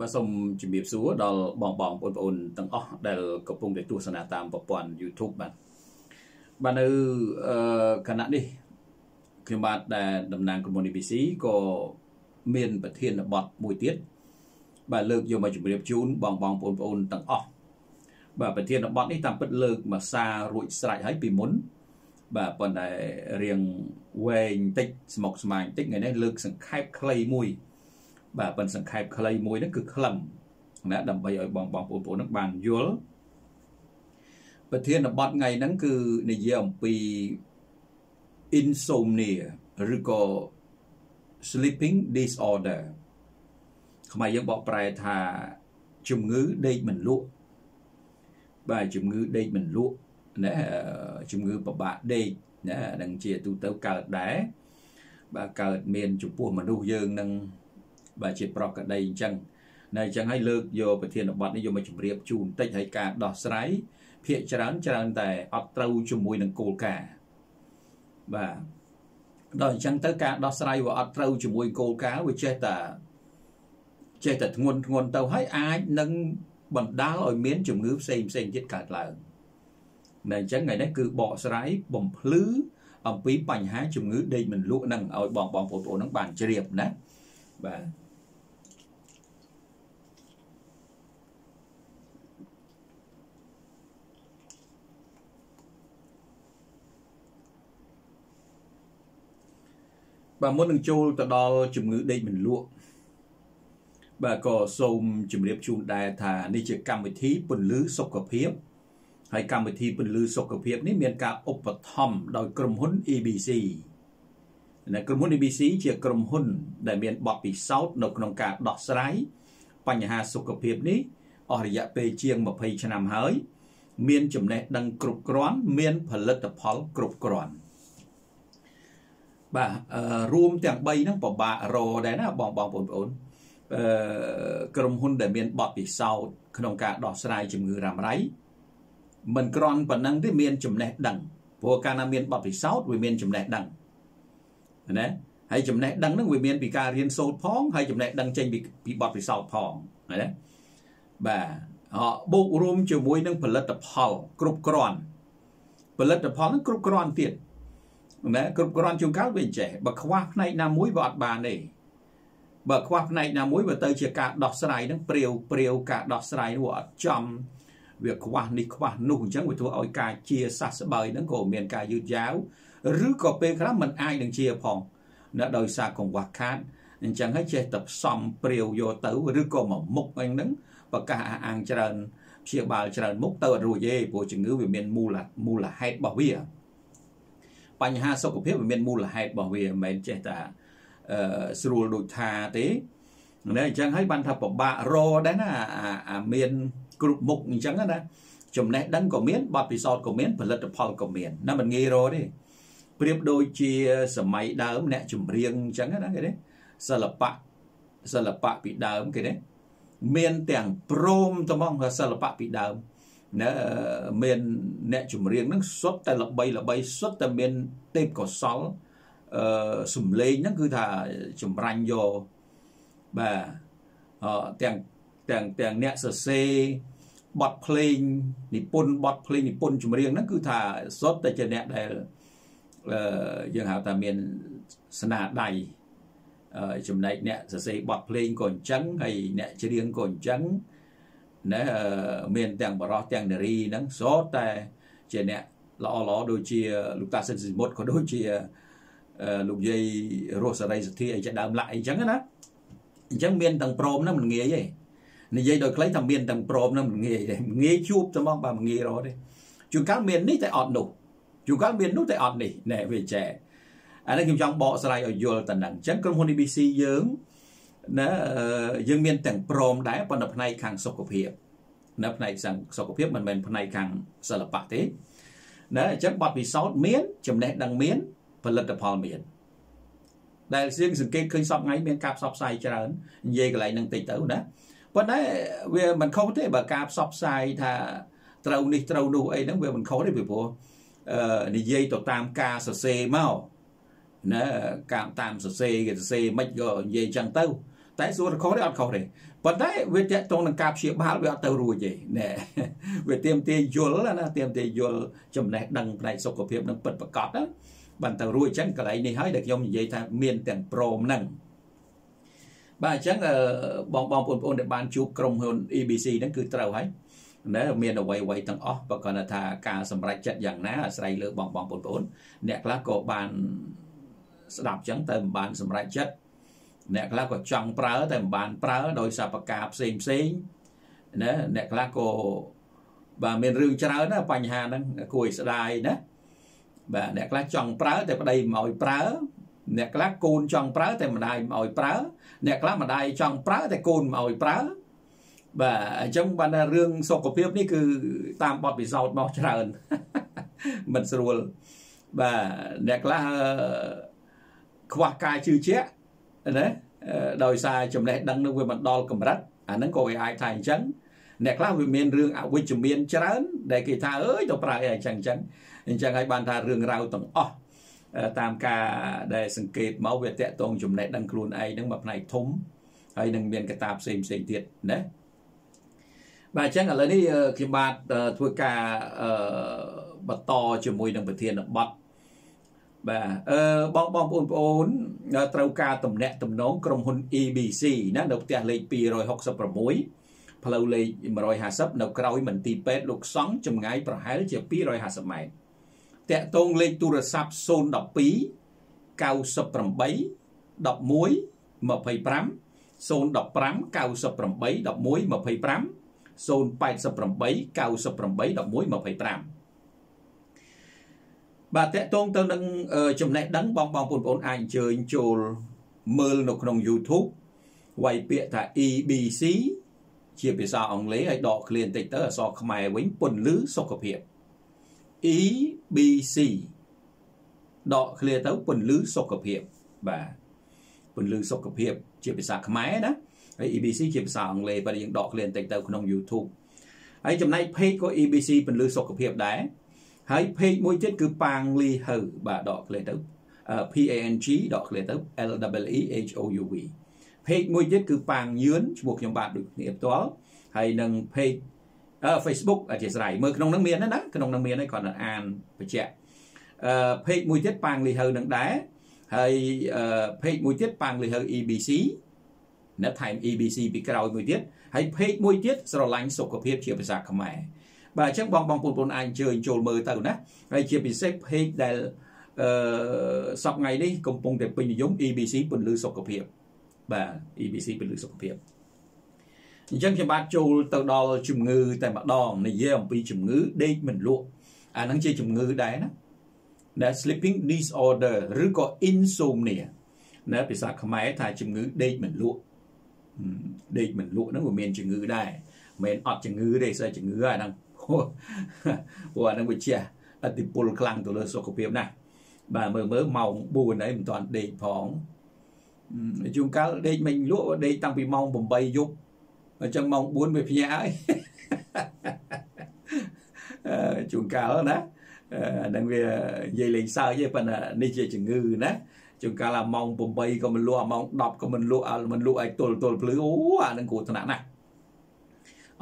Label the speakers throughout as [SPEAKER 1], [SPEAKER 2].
[SPEAKER 1] បាទសូមជំរាបសួរដល់បងបងប្អូនប្អូនទាំងអស់ដែលកំពុងតែទស្សនាតាមប្រព័ន្ធ YouTube បាទបាទនៅគណៈនេះខ្ញុំបាទដែលតំណាងក្រុមហ៊ុន ABC ក៏មានប្រធានបទមួយទៀតបាទលើកយកមកជម្រាបជូនបងបងប្អូនប្អូនទាំងអស់បាទប្រធានបទនេះតាមពិតលើកមកសាររួចស្រេចហើយពីមុនបាទប៉ុន្តែរៀងវែងតិចស្មុកស្មាញតិចថ្ងៃនេះលើកសង្ខេបខ្លីមួយ បាទប៉ុន្តែសង្ខេបខ្លីមួយហ្នឹងគឺខ្លឹមណាដើម្បីឲ្យបងបងប្អូនប្អូនហ្នឹងបានយល់ប្រធានបទថ្ងៃហ្នឹងគឺនិយាយអំពី insomnia ឬក៏ sleeping disorder ខ្មែរយើងបកប្រែថាជំងឺដេកមិនលក់បាទជំងឺដេកមិនលក់ណាជំងឺពិបាកដេកណានឹងជាទូទៅកើតដែរបាទកើតមានចំពោះមនុស្សយើងនឹង បាទជាប្រកក្តីអញ្ចឹងនៅអញ្ចឹងហើយលើកយកប្រធានបទនេះយកមកជម្រាបជូនបន្តិចហើយការដោះស្រាយភាកច្រើនច្រើនតែអត់ត្រូវជាមួយនឹងគោលការណ៍បាទដល់អញ្ចឹងទៅការដោះស្រាយវាអត់ត្រូវជាមួយគោលការណ៍វាចេះតែចេះតែធ្ងន់ធ្ងន់ទៅហើយអាចនឹងបណ្ដាលឲ្យមានជំងឺផ្សេងផ្សេងទៀតកើតឡើងតែអញ្ចឹងថ្ងៃនេះគឺបកស្រាយបំភ្លឺអំពីបញ្ហាជំងឺដេកមិនលក់នឹងឲ្យបងបងប្អូនៗនឹងបានជ្រាបណាបាទ បាទមុននឹងចូលទៅដល់ជំងឺដេកមិនលក់បាទក៏សូមជម្រាបជូនដែរថានេះជាកម្មវិធីពន្លឺសុខភាពហើយកម្មវិធីពន្លឺសុខភាពនេះមានការឧបត្ថម្ភដោយក្រុមហ៊ុន ABC នៅក្រុមហ៊ុន ABC ជាក្រុមហ៊ុន ដែលមានបទពិសោធន៍នៅក្នុងការដោះស្រាយបញ្ហាសុខភាពនេះអស់រយៈពេលជាង20ឆ្នាំហើយ មានចំណេះដឹងគ្រប់គ្រាន់មានផលិតផលគ្រប់គ្រាន់ បាទរួមទាំង3ហ្នឹងពិបាករដែរណាបងបងប្អូនអឺក្រុមហ៊ុនដែលមានបទពិសោធន៍ក្នុងការដោះស្រាយជំងឺរ៉ាំរ៉ៃមិនគ្រាន់ប៉ុណ្ណឹងទេមានចំណេះដឹងព្រោះកាលណាមានបទពិសោធន៍វាមានចំណេះដឹងណាហើយចំណេះដឹងហ្នឹងវាមានពីការរៀនសូត្រផងហើយចំណេះដឹងចេញពីពីបទពិសោធន៍ផងណាបាទបូករួមជាមួយនឹងផលិតផលគ្រប់គ្រាន់ផលិតផលហ្នឹងគ្រប់គ្រាន់ទៀត ណាគ្រប់គ្រាន់ជួនកាលវាចេះបើខ្វះផ្នែកណាមួយវាអត់បានទេបើខ្វះផ្នែកណាមួយវាទៅជាការដោះស្រាយហ្នឹងព្រាវព្រាវការដោះស្រាយនោះអត់ចំវាខ្វះនេះខ្វះនោះអញ្ចឹងវាធ្វើឲ្យការជាសះស្បើយហ្នឹងក៏មានការយឺតយ៉ាវឬក៏ពេលខ្លះมันអាចនឹងជាផងណាដោយសារកង្វះខាតអញ្ចឹងហើយចេះតែផ្សំព្រាវយកទៅឬក៏មកមុខអីហ្នឹងប្រកាសអះអាងច្រើនព្យាបាលច្រើនមុខទៅអត់រួចទេព្រោះជំងឺវាមានមូលមូលហេតុរបស់វា បញ្ហាសុខភាពវាមានមូលហេតុរបស់វាមិនមែនចេះតែអឺស្រួលដូចថាទេណាអញ្ចឹងហើយបានថាពិបាករដែរណាអាមានគ្រប់មុខអញ្ចឹងណាចំណេះដឹងក៏មានបទពិសោធន៍ក៏មានផលិតផលក៏មានណាមិនងាយរកទេប្រៀបដូចជាសម័យដើមអ្នកចម្រៀងអញ្ចឹងណាគេទេសិល្បៈសិល្បៈពីដើមគេទេមានទាំងព្រមត្មងសិល្បៈពីដើម ណាមានអ្នកចម្រៀងហ្នឹងសុទ្ធតែល្បីល្បីសុទ្ធតែមានទេពកោសលអឺសំឡេងហ្នឹងគឺថាចម្រាញ់យកបាទអទាំងទាំងទាំងអ្នកសរសេរបទភ្លេងនិពន្ធបទភ្លេងនិពន្ធចម្រៀងហ្នឹងគឺថាសុទ្ធតែជាអ្នកដែលអឺយើងហៅថាមានស្នាដៃចំណែកអ្នកសរសេរបទភ្លេងក៏អញ្ចឹងហើយអ្នកច្រៀងក៏អញ្ចឹង ណាមានទាំងបរោះទាំងនារីហ្នឹងសុទ្ធតែជាអ្នកល្អល្អដូចជាលោកតាសិនសិមុតក៏ដូចជាលោកយាយរស់សរីសទ្ធាអីជាដើមឡាក់អីចឹងណាអញ្ចឹងមានទាំងព្រមហ្នឹងមិនងាយទេនិយាយដោយខ្លីថាមានទាំងព្រមហ្នឹងមិនងាយទេងាយជួបតែមកបើមិនងាយរកទេជួនកាលមាននេះតែអត់នោះជួនកាលមាននោះតែអត់នេះណែវាចែអានេះខ្ញុំចង់បកស្រាយឲ្យយល់តែហ្នឹងអញ្ចឹងក្រុមហ៊ុន ABC យើង ណាយើងមានទាំងព្រមដែរប៉ុន្តែផ្នែកខាងសុខភាពណាផ្នែកខាងសុខភាពមិនមែនផ្នែកខាងសិល្បៈទេណាអញ្ចឹងបទពិសោធន៍មានចំណេះដឹងមានផលិតផលមានដែលជាងសង្កេតឃើញសពថ្ងៃមានការផ្សព្វផ្សាយច្រើននិយាយកន្លែងហ្នឹងតិចទៅណាប៉ុន្តែវាមិនខុសទេបើការផ្សព្វផ្សាយថាត្រូវនេះត្រូវនោះអីហ្នឹងវាមិនខុសទេពីព្រោះអឺនិយាយទៅតាមការសរសេរមកណាការតាមសរសេរគេសរសេរមិនក៏និយាយចឹងទៅ តែសួរខុសទេអត់ខុសទេប៉ុន្តែវាតកតងនឹងការព្យាបាលវាអត់ទៅរួចទេណែវាទៀមទាយល់ណាទៀមទាយល់ចំណេះដឹងផ្នែកសុខភាពនឹងពិតប្រកបណាបានទៅរួចអញ្ចឹងកន្លែងនេះហើយដែលខ្ញុំនិយាយថាមានទាំងព្រមហ្នឹងបាទអញ្ចឹងបងបងប្អូនដែលបានជួបក្រុមហ៊ុន EBC ហ្នឹងគឺត្រូវហើយណាមានអ្វីអ្វីទាំងអស់បើគាត់ថាការសម្រេចចិត្តយ៉ាងណាអាស្រ័យលើបងបងប្អូនអ្នកខ្លះក៏បានស្ដាប់ចឹងតែមិនបានសម្រេចចិត្ត អ្នកខ្លះក៏ចង់ប្រើតែមិនបានប្រើដោយសារប្រការផ្សេងផ្សេងណាអ្នកខ្លះក៏បាទមានរឿងច្រើនណាបញ្ហាហ្នឹងគួរឲ្យស្ដាយណាបាទអ្នកខ្លះចង់ប្រើតែប្តីមិនឲ្យប្រើអ្នកខ្លះកូនចង់ប្រើតែម្ដាយមិនឲ្យប្រើអ្នកខ្លះម្ដាយចង់ប្រើតែកូនមិនឲ្យប្រើបាទអញ្ចឹងបានរឿងសុខភាពនេះគឺតាមបទពិសោធន៍មកច្រើនមិនស្រួលបាទអ្នកខ្លះខ្វះការជឿជាក់ ណាដោយសារចំណេះដឹងនឹងវាមិនដល់កម្រិតអាហ្នឹងក៏វាអាចថាអញ្ចឹងអ្នកខ្លះវាមានរឿងអវិជ្ជមានច្រើន ដែលគេថាអើយទៅប្រើអីអញ្ចឹងអញ្ចឹងអញ្ចឹងហើយបានថារឿងរ៉ាវទាំងអស់តាមការដែលសង្កេតមកវាតកតងចំណេះដឹងខ្លួនឯងហ្នឹងមកផ្នែកធំហើយនឹងមានកត្តាផ្សេងផ្សេងទៀតណាបាទអញ្ចឹងឥឡូវនេះខ្ញុំបាទធ្វើការបន្តជាមួយនឹងប្រធានបទ បាទអឺបងបងប្អូនប្អូនត្រូវការតំណាក់តំណងក្រុមហ៊ុន EBC ណានៅផ្ទះលេខ266ផ្លូវលេខ150នៅក្រោយមន្ទីរពេទ្យលោកសង្ឃចម្ងាយប្រហែលជា250ម៉ែត្រតាក់ទងលេខទូរស័ព្ទ012 98 11 25 015 98 11 25 088 98 11 25 បាទតកតងទៅនឹងចំណេះដឹងបងបងប្អូនអាចអញ្ជើញចូលមើលនៅក្នុង YouTube វាយពាក្យថា EBC ជាភាសាអង់គ្លេសហើយដកឃ្លាបន្តិចទៅអក្សរខ្មែរវិញពន្លឺសុខភាព EBC ដកឃ្លាទៅពន្លឺសុខភាពបាទពន្លឺសុខភាព ជាភាសាខ្មែរណាហើយ EBC ជាភាសាអង់គ្លេសបើយើងដកឃ្លាបន្តិចទៅក្នុង YouTube ហើយចំណែក page ក៏ EBC ពន្លឺសុខភាពដែរ ហើយ page មួយទៀតគឺប៉ាងលីហៅបាទដកឃ្លាទៅ P A N G ដកឃ្លាទៅ L W E H O U V page មួយទៀតគឺប៉ាងយឿនឈ្មោះខ្ញុំបាទដូចគ្នាផ្ទាល់ហើយនឹង page អឺ Facebook អធិស្ឋានមើលក្នុងនឹងមានណាក្នុងនឹងមានហើយគាត់នឹងអានបញ្ជាក់អឺ page មួយទៀតប៉ាងលីហៅនឹងដែរហើយអឺ page មួយទៀតប៉ាងលីហៅ EBC នៅថែម EBC ពីក្រោយមួយទៀតហើយ page មួយទៀតស្រឡាញ់សុខភាពជាភាសាខ្មែរ បាទអញ្ចឹងបងបងប្អូនអាចអញ្ជើញចូលមើលទៅណាហើយជាពិសេស page ដែលអឺសប្ងៃនេះកំពុងតែពេញនិយម EBC ពន្លឺសុខភាពបាទ EBC ពន្លឺសុខភាពអញ្ចឹងខ្ញុំបាទចូលទៅដល់ជំងឺតែម្ដងនិយាយអំពីជំងឺដេកមិនលក់អាហ្នឹងជាជំងឺដែរណាដែល sleeping disorder ឬក៏ insomnia ណាភាសាខ្មែរថាជំងឺដេកមិនលក់ដេកមិនលក់ហ្នឹងវាមានជំងឺដែរមិនអត់ជំងឺទេស្អីជំងឺអាហ្នឹង ព្រោះអានឹងវាជះអតិពលខ្លាំងទៅលើសុខភាពណាស់បាទមើលមើលម៉ោង4ហើយមិនទាន់ដេកផងជួនកាលដេកមិញលក់ដេកតាំងពីម៉ោង8យប់អញ្ចឹងម៉ោង4វាភ្ញាក់ហើយជួនកាលណាអានឹងវានិយាយលេងសើចទេប៉ុន្តែនេះជាជំងឺណាជួនកាលម៉ោង8ក៏មិនលក់ម៉ោង10ក៏មិនលក់មិនលក់ឲ្យទល់ទល់ភ្លឺអូអានឹងគ្រោះថ្នាក់ណាស់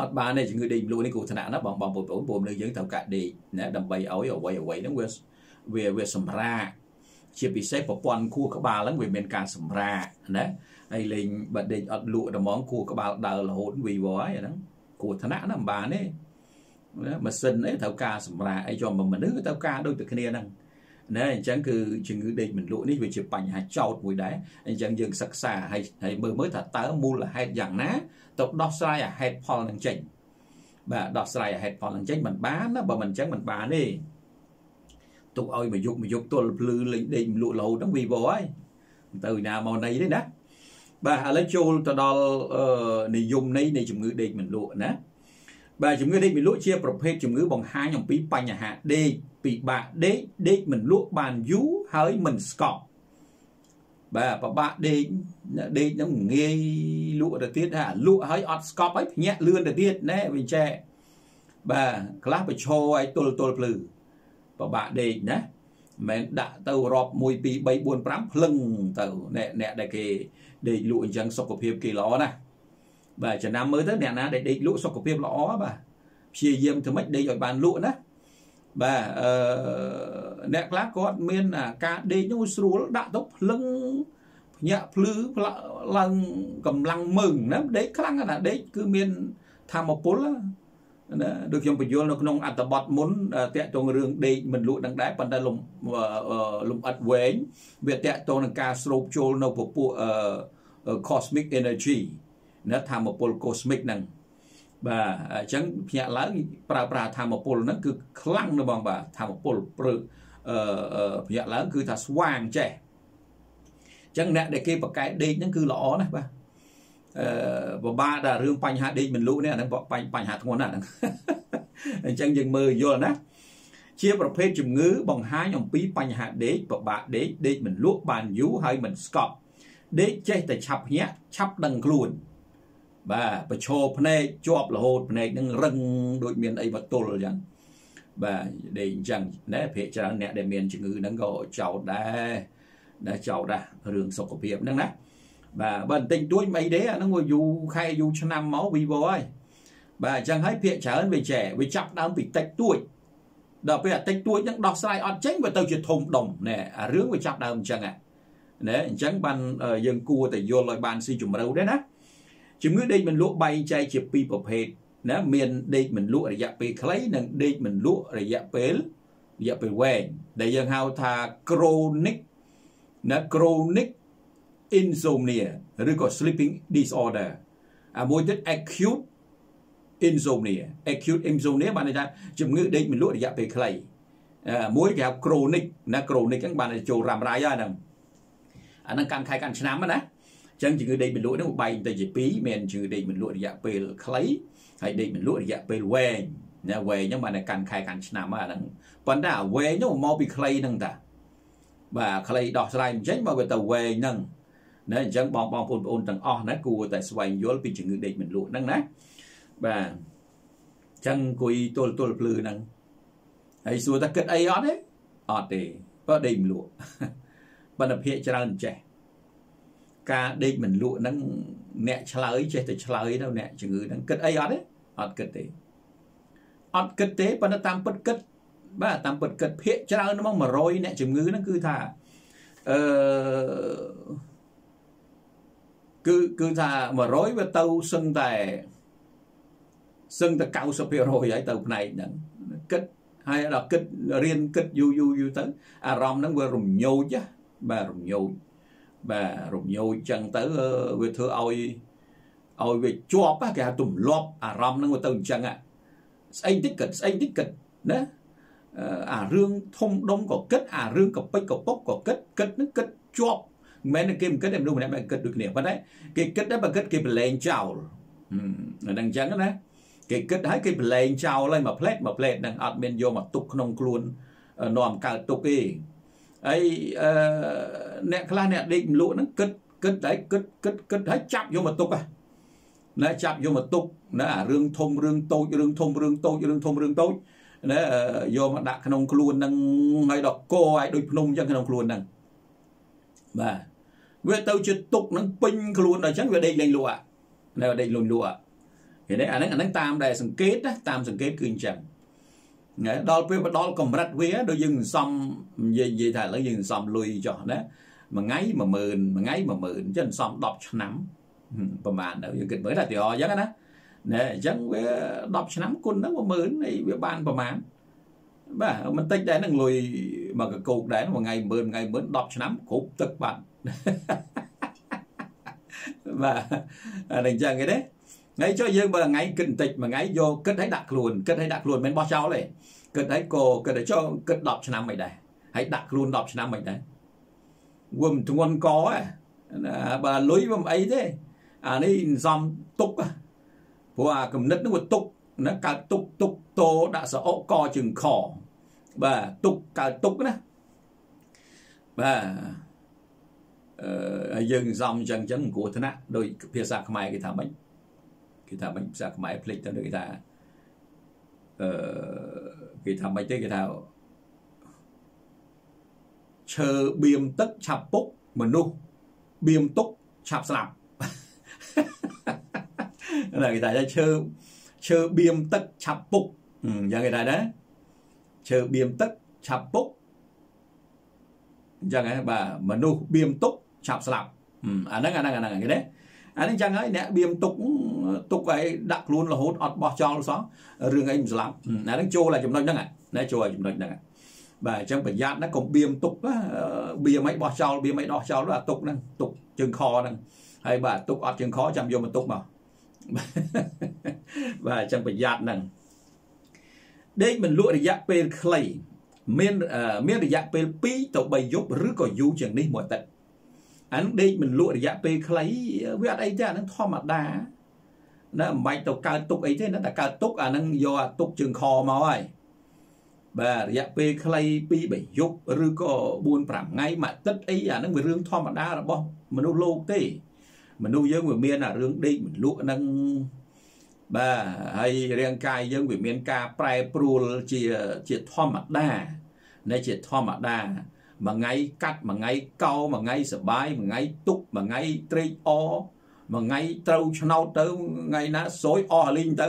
[SPEAKER 1] អត់បានទេជំងឺដេកមលូនេះគ្រោះថ្នាក់ណាបងបងប្អូនព្រោះមនុស្សយើងត្រូវកាត់ដេកណាដើម្បីឲ្យអ្វីអ្វីហ្នឹងវាវាវាសម្រាកជាពិសេសប្រព័ន្ធខួរក្បាលហ្នឹងវាមានការសម្រាកណាហើយលេងបើដេកអត់លក់តែហ្មងខួរក្បាលដើររហូតវីវហើយអាហ្នឹងគ្រោះថ្នាក់ណាមិនបានទេម៉ាស៊ីនអីត្រូវការសម្រាកអីចំមនុស្សត្រូវការដូចតែគ្នាហ្នឹង ណាអញ្ចឹងគឺជំងឺដេកមិនលក់នេះវាជាបញ្ហាចោតមួយដែរអញ្ចឹងយើងសិក្សាហើយហើយមើលមើលថាតើមូលហេតុយ៉ាងណាទៅដោះស្រាយអាហេតុផលនឹងចេញបាទដោះស្រាយអាហេតុផលនឹងចេញមិនបានណាបើមិនអញ្ចឹងមិនបានទេទុកឲ្យមកយុកមកយុកទល់ភ្លឺលេងដេកមលក់រហូតហ្នឹងវីវហើយទៅណាមកណីទេណាបាទឥឡូវចូលទៅដល់និយមន័យនៃជំងឺដេកមិនលក់ណា បាទជំងឺដេកមិនលក់ជាប្រភេទជំងឺបង្ហាញអំពីបញ្ហាដេកពិបាកដេកដេកមិនលក់បានយូរហើយមិនស្កប់បាទប្របាក់ដេកដេកនឹងងាយលក់ទៅទៀតថាលក់ហើយអត់ស្កប់ហើយភ្ញាក់លឿនទៅទៀតណែវិញចែបាទខ្លះប្រឈរឲ្យទល់ទល់ភ្លឺប្របាក់ដេកណាមិនដាក់ទៅរាប់1 2 3 4 5ភ្លឹងទៅអ្នកអ្នកដែលគេដេកលក់អញ្ចឹងសុខភាពគេល្អណាស់ បាទចំណាំមើលទៅអ្នកណាដែលដេកលក់សុខភាពល្អបាទព្យាយាមធ្វើម៉េចដេកឲ្យបានលក់ណាបាទអឺអ្នកខ្លះគាត់មានការដេកនោះស្រួលដាក់ទៅភ្លឹងភ្ញាក់ភ្លឺឡើងកម្លាំងមឹងណាដេកខ្លាំងណាដេកគឺមានធម្មពលណាដូចខ្ញុំបញ្យល់នៅក្នុងអត្តបទមុនតាក់ទងរឿងដេកមិនលក់នឹងដែរប៉ុន្តែលំលំអិតវែងវាតាក់ទងនឹងការស្រូបចូលនៅពពួក cosmic energy ណាធម្មពល cosmic ហ្នឹងបាទអញ្ចឹងភ្ញាក់ឡើងប្រើប្រាស់ធម្មពលហ្នឹងគឺខ្លាំងណាស់បងបាទធម្មពលព្រឹកអឺភ្ញាក់ឡើងគឺថាស្វាងចេះអញ្ចឹងអ្នកដែលគេបកកែដេកហ្នឹងគឺល្អណាស់បាទអឺពិបាកដល់រឿងបញ្ហាដេកមិនលក់នេះអាហ្នឹងបញ្ហាធ្ងន់ណាស់ហ្នឹងអញ្ចឹងយើងមើលយល់ណាជាប្រភេទជំងឺបង្ហាញអំពីបញ្ហាដេកពិបាកដេកដេកមិនលក់បានយូរហើយមិនស្កប់ដេកចេះតែឆាប់ភ្ញាក់ឆាប់ដឹងខ្លួន បាទប្រឈរភ្នែកជាប់រហូតភ្នែកនឹងរឹងដូចមានអីមកទល់អញ្ចឹងបាទដេកអញ្ចឹងណែភាគច្រើនអ្នកដែលមានជំងឺហ្នឹងក៏ចោតដែរដែលចោតដែររឿងសុខភាពហ្នឹងណាបាទបើបន្តិចតួចមិនអីទេអាហ្នឹងវាយូរខែយូរឆ្នាំមកវីវហើយបាទអញ្ចឹងហើយភាគច្រើនវាចែវាចាប់ដើមពីតិចតួចដល់ពេលអាតិចតួចហ្នឹងដោះស្រាយអត់ចេញវាទៅជាធំដុំណែអារឿងវាចាប់ដើមអញ្ចឹងណែអញ្ចឹងបានយើងគួរតែយល់ឲ្យបានស៊ីជម្រៅដែរណា ជំងឺដេកមិនលក់បែងចែកជាពីរប្រភេទណាមានដេកមិនលក់រយៈពេលខ្លីនិងដេកមិនលក់រយៈពេលរយៈពេលវែងដែលយើងហៅថា chronic ណា chronic insomnia ឬក៏ sleeping disorder អាមួយទៀត acute insomnia acute insomnia បានន័យថាជំងឺដេកមិនលក់រយៈពេលខ្លីមួយគេហៅ chronic ណា chronic ហ្នឹងបានចូលរ៉ាំរ៉ៃហើយហ្នឹងអាហ្នឹងកាន់ខែកាន់ឆ្នាំណា ចឹងជំងឺដេកមិនលក់នេះបែងទៅជាពីរមានជំងឺដេកមិនលក់រយៈពេលខ្លីហើយដេកមិនលក់រយៈពេលវែងណាវែងហ្នឹងបានតែកាន់ខែកាន់ឆ្នាំហ្នឹងប៉ុន្តែអាវែងនោះមកពីខ្លីហ្នឹងតាបាទខ្លីដោះស្រាយមិនចេញមកវាទៅវែងហ្នឹងណាអញ្ចឹងបងបងប្អូនប្អូនទាំងអស់ណាគួរតែស្វែងយល់ពីជំងឺដេកមិនលក់ហ្នឹងណាបាទអញ្ចឹងគួយទល់ទល់ភ្លឺហ្នឹងហើយសួរថាគិតអីអត់ទេអត់ទេបើដេកមិនលក់បណ្ឌភាកច្រើនចេះ ការដេកមិនលក់ហ្នឹងអ្នកឆ្លើយចេះតែឆ្លើយទៅអ្នកជំងឺហ្នឹងគិតអីអត់ទេអត់គិតទេអត់គិតទេប៉ុន្តែតាមពិតគិតបាទតាមពិតគិតភាកច្រើនហ្មង100អ្នកជំងឺហ្នឹងគឺថាអឺគឺគឺថា100វាទៅសឹងតែសឹងតែ90%ហើយទៅផ្នែកហ្នឹងគិតហើយដល់គិតរៀនគិតយូរយូរយូរទៅអារម្មណ៍ហ្នឹងវារំញោចបាទរំញោច បាទរំញោចចឹងទៅវាធ្វើឲ្យឲ្យវាជាប់គេហៅទម្លាប់អារម្មណ៍ហ្នឹងវាទៅអញ្ចឹងស្អីតិចគិតស្អីតិចគិតណាអារឿងធំដុំក៏គិតអារឿងកពេចកពុកក៏គិតគិតហ្នឹងគិតជាប់មិនមែនគេមិនគិតតែមនុស្សម្នាក់មិនគិតដូចគ្នាប៉ុន្តែគេគិតតែបើគិតគេប្រឡែងចោលអាហ្នឹងអញ្ចឹងណាគេគិតហើយគេប្រឡែងចោលហើយមួយផ្លែតមួយផ្លែតហ្នឹងអត់មានយកមកទុកក្នុងខ្លួននាំកើតទុកទេ ហើយអឺអ្នកខ្លះអ្នកដេកម្លក់ហ្នឹងគិតគិតតែគិតគិតគិតហើយចាប់យកមកទុកណាចាប់យកមកទុកណាអារឿងធំរឿងតូចរឿងធំរឿងតូចរឿងធំរឿងតូចណាយកមកដាក់ក្នុងខ្លួនហ្នឹងហើយដល់កឲ្យដូចភ្នំអញ្ចឹងក្នុងខ្លួនហ្នឹងបាទវាទៅជាទុកហ្នឹងពេញខ្លួនដល់អញ្ចឹងវាដេកលេងលក់ណាដេកលុញលក់ឃើញទេអាហ្នឹងអាហ្នឹងតាមដែលសង្កេតតាមសង្កេតគឺអញ្ចឹង ដល់ពេលមកដល់កម្រិតវាដូចយើងសំនិយាយនិយាយថាឥឡូវយើងសំលុយចុះណាមួយថ្ងៃ10000មួយថ្ងៃ10000អញ្ចឹងសំ10ឆ្នាំប្រហែលទៅយើងគិតមើលថាទីអអញ្ចឹងណាណែអញ្ចឹងវា10ឆ្នាំគុណហ្នឹង10000ហើយវាបានប្រហែលបាទមិនតិចដែរនឹងលុយមកកកោកដែរមួយថ្ងៃ10000ថ្ងៃ10000 10ឆ្នាំគ្រប់ទឹកបាត់បាទអានេះអញ្ចឹងគេទេ ថ្ងៃចុះយើងបើថ្ងៃគិតបន្តិចមួយថ្ងៃយកគិតឲ្យដាក់ខ្លួនគិតឲ្យដាក់ខ្លួនមិនបោះចោលទេគិតឲ្យក៏គិតឲ្យចុះគិត10ឆ្នាំមិនដែរហើយដាក់ខ្លួន10ឆ្នាំមិនដែរវាមិនធ្ងន់កណាបើលុយវាមិនអីទេអានេះសំទុកព្រោះអាគំនិតនោះវាទុកណាកើតទុកទុកតោដាក់សអកកជើងខបាទទុកកើតទុកណាបាទអឺយើងសំអញ្ចឹងអញ្ចឹងគ្រោះថ្នាក់ដោយភាសាខ្មែរគេថាម៉េច គេថាមិនភាសាខ្មែរភ្លេចទៅគេថាអឺគេថាមិនទេគេថាឈើបៀមទឹកឆាប់ពុកមនុស្សបៀមទុកឆាប់ស្លាប់ណាគេថាឈើឈើបៀមទឹកឆាប់ពុកអញ្ចឹងគេថាណាឈើបៀមទឹកឆាប់ពុកអញ្ចឹងហ៎បាទមនុស្សបៀមទុកឆាប់ស្លាប់អាហ្នឹងអាហ្នឹងអាហ្នឹងគេទេ អានេះចឹងហើយអ្នកបៀមទុកទុកឲ្យដាក់ខ្លួនរហូតអត់បោះចោលសោះរឿងអីមិនស្លាប់អាហ្នឹងចូលតែចំណុចហ្នឹងណាចូលឲ្យចំណុចហ្នឹងបាទអញ្ចឹងប្រយ័ត្នណាកុំបៀមទុកបៀមឲ្យបោះចោលបៀមឲ្យដោះចោលអាទុកហ្នឹងទុកជើងខហ្នឹងហើយបាទទុកអត់ជើងខចាំយកមកទុកមកបាទអញ្ចឹងប្រយ័ត្នហ្នឹងដេកមិនលក់រយៈពេលខ្លីមានមានរយៈពេល2ទៅ3យប់ឬក៏យូរជាងនេះមួយអាទិត្យ អានឹងដេកមិនលក់រយៈពេលខ្លីវាអត់អីទេអានឹងធម្មតាណាមិនបាច់ទៅកើតទុកអីទេណាតែកើតទុកអានឹងយកអាទុកជើងខមកហើយបាទរយៈពេលខ្លី2 3យប់ឬក៏4 5ថ្ងៃមួយអាទិត្យអីអានឹងវារឿងធម្មតារបស់មនុស្សលោកទេមនុស្សយើងវាមានអារឿងដេកមិនលក់នឹងបាទហើយរាងកាយយើងវាមានការប្រែប្រួលជាជាធម្មតានៃជាធម្មតា មួយថ្ងៃកាត់មួយថ្ងៃកោមួយថ្ងៃសបាយមួយថ្ងៃទុកមួយថ្ងៃត្រេកអរមួយថ្ងៃត្រូវឆ្នោតទៅថ្ងៃណាសួយអស់លីងទៅ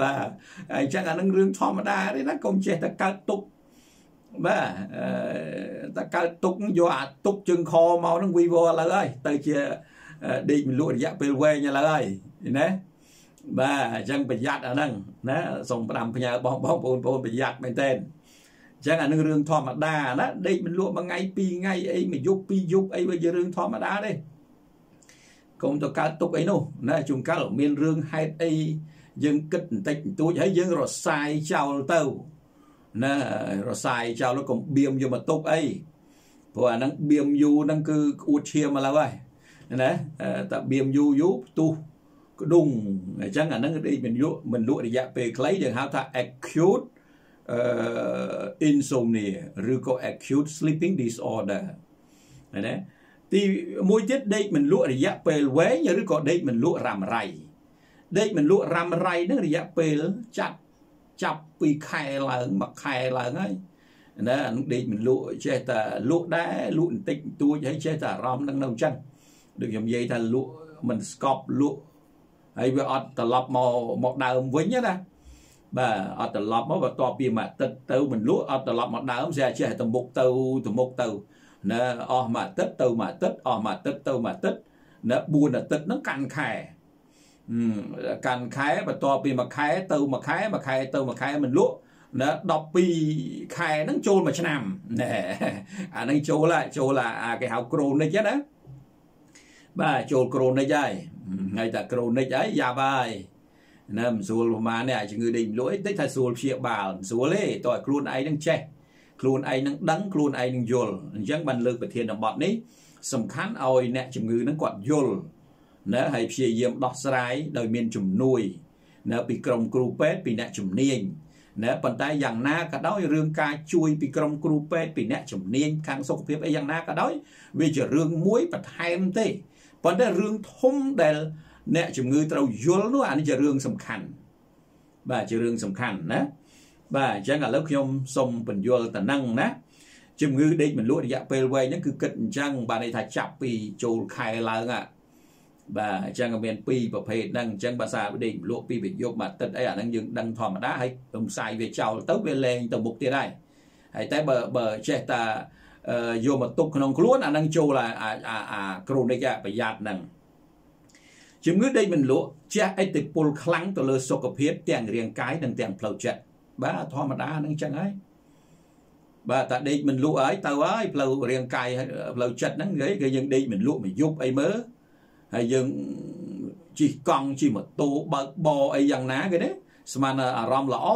[SPEAKER 1] បាទអញ្ចឹងអានឹងរឿងធម្មតាទេណាកុំចេះតែកើតទុកបាទតែកើតទុកយកអាទុកជើងខមកនឹងវីវឥឡូវហើយទៅជាដេកមិនលក់រយៈពេលវែងឥឡូវហើយណាបាទអញ្ចឹងប្រយ័ត្នអាហ្នឹងណាសូមផ្ដាំផ្ញើបងបងប្អូនប្អូនប្រយ័ត្នមែនតើ អញ្ចឹងអានឹងរឿងធម្មតាណាដេកមិនលក់មួយថ្ងៃពីរថ្ងៃអីមួយយប់ពីរយប់អីវាជារឿងធម្មតាទេកុំទៅកើតទុកអីនោះណាជួនកាលមានរឿងហេតុអីយើងគិតបន្តិចបន្តួចហើយយើងរសាយចោលទៅណារសាយចោលកុំបៀមយកមកទុកអីព្រោះអាហ្នឹងបៀមយូរហ្នឹងគឺអួតឈាមមកហើយណាតែបៀមយូរយូរផ្ទុះក្ដុងអញ្ចឹងអាហ្នឹងដេកមិនយក់មិនលក់រយៈពេលខ្លីយើងហៅថា acute uh, insomnia ឬក៏ acute sleeping disorder ណាទីមួយទៀតដេកមិនលក់រយៈពេលវែងឬក៏ដេកមិនលក់រ៉ាំរ៉ៃដេកមិនលក់រ៉ាំរ៉ៃនឹងរយៈពេលចាត់ចាប់ពីខែឡើងមួយខែឡើងហើយណាអានោះដេកមិនលក់ចេះតែលក់ដែរលក់បន្តិចបន្តួចហើយចេះតែអារម្មណ៍នឹងនៅអញ្ចឹងដូចខ្ញុំនិយាយថាលក់មិនស្កប់លក់ហើយវាអត់ត្រឡប់មកមកដើមវិញណា បាទអត់ត្រឡប់មកបន្ទាប់ពីមួយអាទិត្យទៅមិនលក់អត់ត្រឡប់មកដើមស្អាចេះទៅមុខទៅទៅមុខទៅណាអស់មួយអាទិត្យទៅមួយអាទិត្យអស់មួយអាទិត្យទៅមួយអាទិត្យណា4អាទិត្យហ្នឹងកាន់ខែកាន់ខែបន្ទាប់ពីមួយខែទៅមួយខែមួយខែទៅមួយខែមិនលក់ណា12ខែហ្នឹងចូលមួយឆ្នាំណែអាហ្នឹងចូលចូលអាគេហៅក្រូនិកណាបាទចូលក្រូនិកហើយថ្ងៃតែក្រូនិកហើយយ៉ាប់ហើយ ណាមិនស្រួលប្រហែលនេះជំងឺដេកលក់អីតិចថាស្រួលព្យាបាលមិនស្រួលទេតើឲ្យខ្លួនឯងនឹងចេះខ្លួនឯងនឹងដឹងខ្លួនឯងនឹងយល់អញ្ចឹងបានលើកប្រធានបទនេះសំខាន់ឲ្យអ្នកជំងឺនឹងគាត់យល់ណាហើយព្យាយាមដោះស្រាយដោយមានជំនួយនៅពីក្រុមគ្រូពេទ្យពីអ្នកជំនាញណាប៉ុន្តែយ៉ាងណាក៏ដោយរឿងការជួយពីក្រុមគ្រូពេទ្យពីអ្នកជំនាញខាងសុខភាពអីយ៉ាងណាក៏ដោយវាជារឿងមួយបន្ថែមទេប៉ុន្តែរឿងធំដែល អ្នកជំងឺត្រូវយល់នោះអានេះជារឿងសំខាន់បាទជារឿងសំខាន់ណាបាទអញ្ចឹងឥឡូវខ្ញុំសូមបញ្យល់តំណឹងណាជំងឺដេកមិនលក់រយៈពេលវែងហ្នឹងគឺគិតអញ្ចឹងបាទន័យថាចាប់ពីចូលខែឡើងអាបាទអញ្ចឹងមានពីរប្រភេទហ្នឹងអញ្ចឹងភាសាដេកលក់ពីវិយប់មួយទឹកអីអាហ្នឹងយើងដឹងធម្មតាហើយរំសាយវាចោលទៅវាលែងទៅមុខទៀតហើយហើយតែបើបើចេះតាយកមកទុកក្នុងខ្លួនអាហ្នឹងចូលអាអាក្រូនិកប្រយ័ត្នហ្នឹង ជំងឺដេកមិនលក់ជះឥទ្ធិពលខ្លាំងទៅលើសុខភាពទាំងរាងកាយនិងទាំងផ្លូវចិត្តបាទធម្មតានឹងចឹងហើយបាទតាដេកមិនលក់ហើយទៅហើយផ្លូវរាងកាយផ្លូវចិត្តហ្នឹងគេគេយើងដេកមិនលក់មួយយប់អីមើលហើយយើងជិះកង់ជិះម៉ូតូបើកបរអីយ៉ាងណាគេទេស្មានអារម្មណ៍ល្អ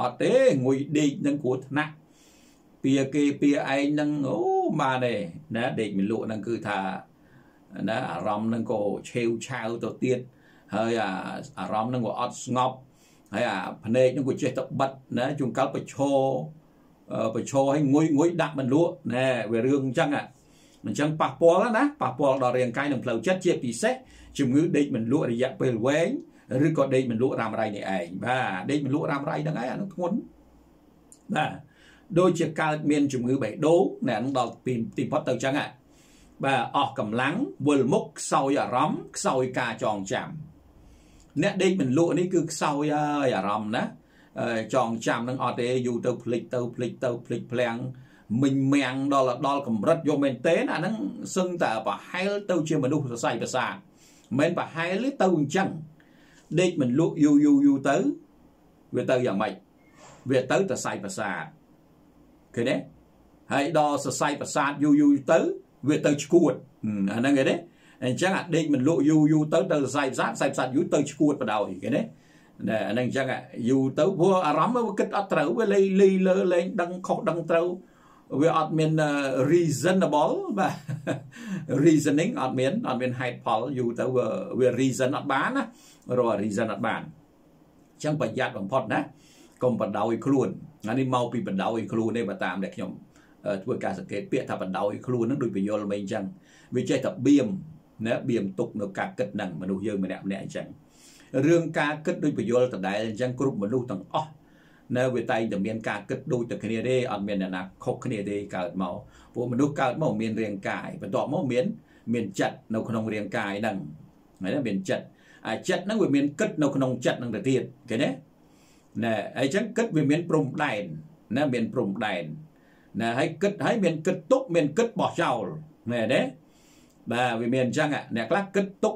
[SPEAKER 1] អត់ទេងុយដេកនឹងគ្រោះថ្នាក់ពីគេពីឯងនឹងអូបានទេណាដេកមិនលក់ហ្នឹងគឺថា ណាអារម្មណ៍ហ្នឹងក៏ឆេវឆាវទៅទៀតហើយអាអារម្មណ៍ហ្នឹងក៏អត់ស្ងប់ហើយអាភ្នែកហ្នឹងក៏ចេះតែបិទណាជួនកាលប្រឈរប្រឈរឲ្យងុយងុយដាក់មិនលក់ណែវារឿងអញ្ចឹងអញ្ចឹងប៉ះពាល់ណាប៉ះពាល់ដល់រាងកាយនិងផ្លូវចិត្តជាពិសេសជំងឺដេកមិនលក់រយៈពេលវែងឬក៏ដេកមិនលក់រ៉ាំរ៉ៃនេះឯងបាទដេកមិនលក់រ៉ាំរ៉ៃហ្នឹងឯងអានោះធ្ងន់បាទដូចជាកើតមានជំងឺបេះដូងណែហ្នឹងដល់ពីទីផុតទៅអញ្ចឹង បាទអស់កម្លាំងវិលមុខខ្សោយអារម្មណ៍ខ្សោយការចងចាំអ្នកដេកមិនលក់នេះគឺខ្សោយហើយអារម្មណ៍ណាចងចាំនឹងអត់ទេយូរទៅភ្លេចទៅភ្លេចទៅភ្លេចភ្លាំងមិញមាំងដល់ដល់កម្រិតយកមែនទេអាហ្នឹងសឹងតែប្រហែលទៅជាមនុស្សសរសៃប្រសាទមិនប្រហែលទេទៅអញ្ចឹងដេកមិនលក់យូរយូរយូរទៅវាទៅយ៉ាងម៉េចវាទៅតសៃប្រសាទឃើញទេហើយដល់សរសៃប្រសាទយូរយូរទៅ វាទៅឈួតអាហ្នឹងគេទេអញ្ចឹងអាដេកមិនលក់យូរយូរទៅទៅសរសៃប្រសាទសរសៃប្រសាទយូរទៅឈួតបដ ாய் គេទេណែអាហ្នឹងអញ្ចឹងយូរទៅព្រោះអារម្មណ៍វាគិតអត់ត្រូវវាលេលីលើលេងដឹងខុសដឹងត្រូវវាអត់មាន reasonable បាទ reasoning អត់មានអត់មានហេតុផលយូរទៅវា reason អត់បានណារក reason អត់បានអញ្ចឹងប្រយ័ត្នបំផុតណាកុំបដោយខ្លួនអានេះមកពីបដោយខ្លួនទេបើតាមដែលខ្ញុំ ធ្វើការសង្កេតពាក្យថាបដោយខ្លួនហ្នឹងដូចបញ្យលមិនអញ្ចឹងវាចេះតែបៀមណាបៀមទុកនៅការគិតហ្នឹងមនុស្សយើងម្នាក់ម្នាក់អញ្ចឹងរឿងការគិតដូចបញ្យលដដែលអញ្ចឹងគ្រប់មនុស្សទាំងអស់នៅវាតែងតែមានការគិតដូចតែគ្នាទេអត់មានអ្នកណាខុសគ្នាទេកើតមកពួកមនុស្សកើតមកមានរាងកាយបន្ទាប់មកមានមានចិត្តនៅក្នុងរាងកាយហ្នឹងហើយមានចិត្តអាចិត្តហ្នឹងវាមានគិតនៅក្នុងចិត្តហ្នឹងទៅទៀតឃើញទេណែអញ្ចឹងគិតវាមានព្រំដែនណាមានព្រំដែន ណាហើយគិតហើយមានគិតទុកមានគិតបោះចោលណែទេបាទវាមានអញ្ចឹងអ្នកខ្លះគិតទុក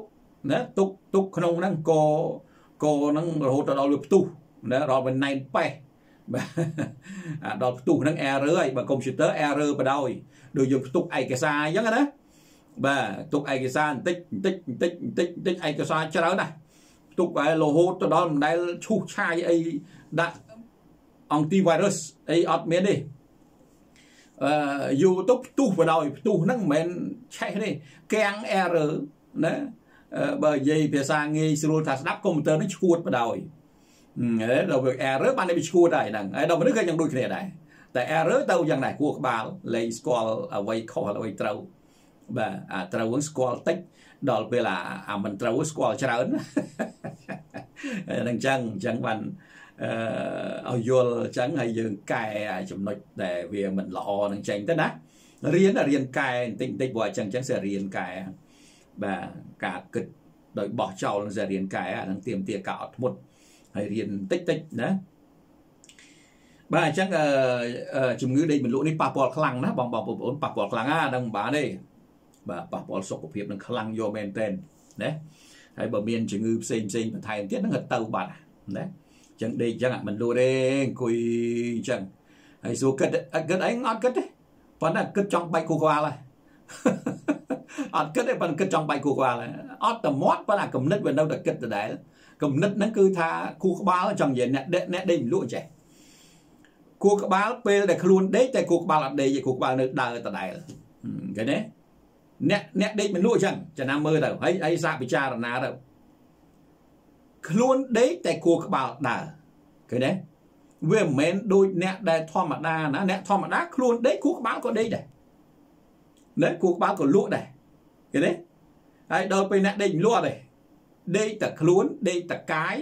[SPEAKER 1] ណាទុកទុកក្នុងហ្នឹងកកហ្នឹងរហូតដល់វាផ្ទុះណាដល់វាណែនប៉េះបាទដល់ផ្ទុះហ្នឹង error ហើយបើ computer error បដ ாய் ដូចយើងផ្ទុកឯកសារអញ្ចឹងណាបាទផ្ទុកឯកសារបន្តិចបន្តិចបន្តិចបន្តិចបន្តិចឯកសារច្រើនណាស់ផ្ទុកហើយរហូតទៅដល់មិនដែលឈូសឆាយអីដាក់ antivirus អីអត់មានទេ អឺ YouTube ផ្ទុះបដ ாய் ផ្ទុះហ្នឹងមិនមែនឆេះទេកាំង error ណាបើនិយាយភាសាងាយស្រួលថាស្ដាប់កុំព្យូទ័រនេះឈួតបដ ாய் ដល់វា error បានវាឈួតហើយហ្នឹងហើយដល់មនុស្សក៏យ៉ាងដូចគ្នាដែរតែ error ទៅយ៉ាងដែរគួរក្បាលលេងស្គាល់អ្វីខុសអ្វីត្រូវបាទអាត្រូវហ្នឹងស្គាល់តិចដល់ពេលអាអាមិនត្រូវស្គាល់ច្រើនហ្នឹងចឹងអញ្ចឹងបានអឺ ឲ្យយល់អញ្ចឹងហើយយើងកែចំណុចដែលវាមិនល្អនឹងចេញទៅណារៀនរៀនកែបន្តិចបន្តិចព្រោះអញ្ចឹងអញ្ចឹង sẽ រៀនកែបាទការគិតដោយបោះចោលនឹង sẽ រៀនកែអានឹងទៀមទាការអត់ធ្មត់ហើយរៀនតិចតិចណាបាទអញ្ចឹងជំងឺដេកមិនលក់នេះប៉ះពាល់ខ្លាំងណាបងបងប្អូនប៉ះពាល់ខ្លាំងណាដឹងមិនបានទេបាទប៉ះពាល់សុខភាពនឹងខ្លាំងយកមែនតើណាហើយបើមានជំងឺផ្សេងផ្សេងបន្ថែមទៀតហ្នឹងក៏ទៅបាត់ណាអញ្ចឹងដេកអញ្ចឹងមិនលក់ទេអង្គុយអញ្ចឹងហើយសួរគិតគិតអីអត់គិតទេប៉ុន្តែគិតចង់បែកគូក្បាលហើយអត់គិតទេប៉ុន្តែគិតចង់បែកគូក្បាលហើយអត់តែមាត់ប៉ុន្តែគំនិតវានៅតែគិតដដែលគំនិតហ្នឹងគឺថាគូក្បាលចង់និយាយអ្នកអ្នកដេកមិនលក់ចេះគូក្បាលពេលដែលខ្លួនដេកតែគូក្បាលអត់ដេកទេគូក្បាលនៅដើរដដែលឃើញទេអ្នកអ្នកដេកមិនលក់អញ្ចឹងចំណាំមើលទៅហើយហើយសាកពិចារណាទៅ ខ្លួនដេកតែគួរក្បាលដើរឃើញទេវាមិនមែនដូចអ្នកដែលធម្មតាណាអ្នកធម្មតាខ្លួនដេកគួរក្បាលក៏ដេកដែរណាគួរក្បាលក៏លក់ដែរឃើញទេហើយដល់ពេលអ្នកដេកលក់ដែរដេកតែខ្លួនដេកតែកាយ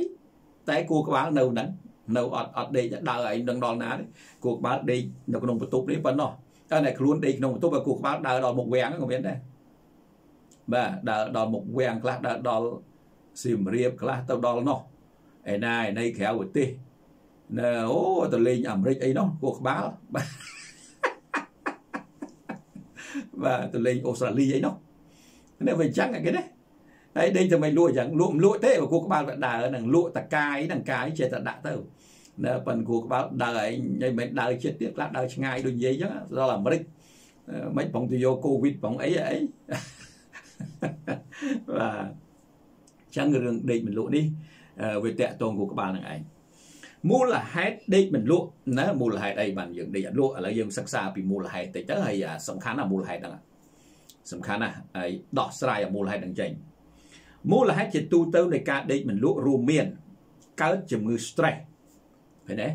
[SPEAKER 1] តែគួរក្បាលនៅហ្នឹងនៅអត់អត់ដេកដើរឯងនឹងដល់ណាទេគួរក្បាលដេកនៅក្នុងបន្ទប់នេះប៉ុណ្ណោះតែតែខ្លួនដេកក្នុងបន្ទប់ឲ្យគួរក្បាលដើរដល់មុខវាំងក៏មានដែរបាទដើរដល់មុខវាំងខ្លះដើរដល់ សៀមរាបខ្លះទៅដល់នោះឯណាឯណីក្រៅប្រទេសណែអូទៅលេងអាមេរិកអីនោះគួរក្បាលបាទបាទទៅលេងអូស្ត្រាលីអីនោះនេះវាចឹងគេណាហើយដេញតែមិនលក់អញ្ចឹងលក់មិនលក់ទេបើគូក្បាលវាដើរនឹងលក់តកាយនឹងកាយចេះតែដាក់ទៅណែប៉ិនគូក្បាលដើរឯងញ៉ៃមិនដើរចិត្តទៀតខ្លះដើរឆ្ងាយដូចនិយាយអញ្ចឹងដល់អាមេរិកមិនបងទៅយកកូវីដបងអីអីបាទ ចឹងរឿងដេកមិនលក់នេះវាតាក់ទងគូក្បាលនឹងឯងមូលហេតុដេកមិនលក់ណាមូលហេតុអីបានយើងដេកអត់លក់ឥឡូវយើងសិក្សាពីមូលហេតុតិចទៅហើយសំខាន់ណាមូលហេតុហ្នឹងសំខាន់ណាហើយដោះស្រាយមូលហេតុហ្នឹងចេញមូលហេតុជាទូទៅនៃការដេកមិនលក់រួមមានកើតជំងឺ stress ឃើញទេ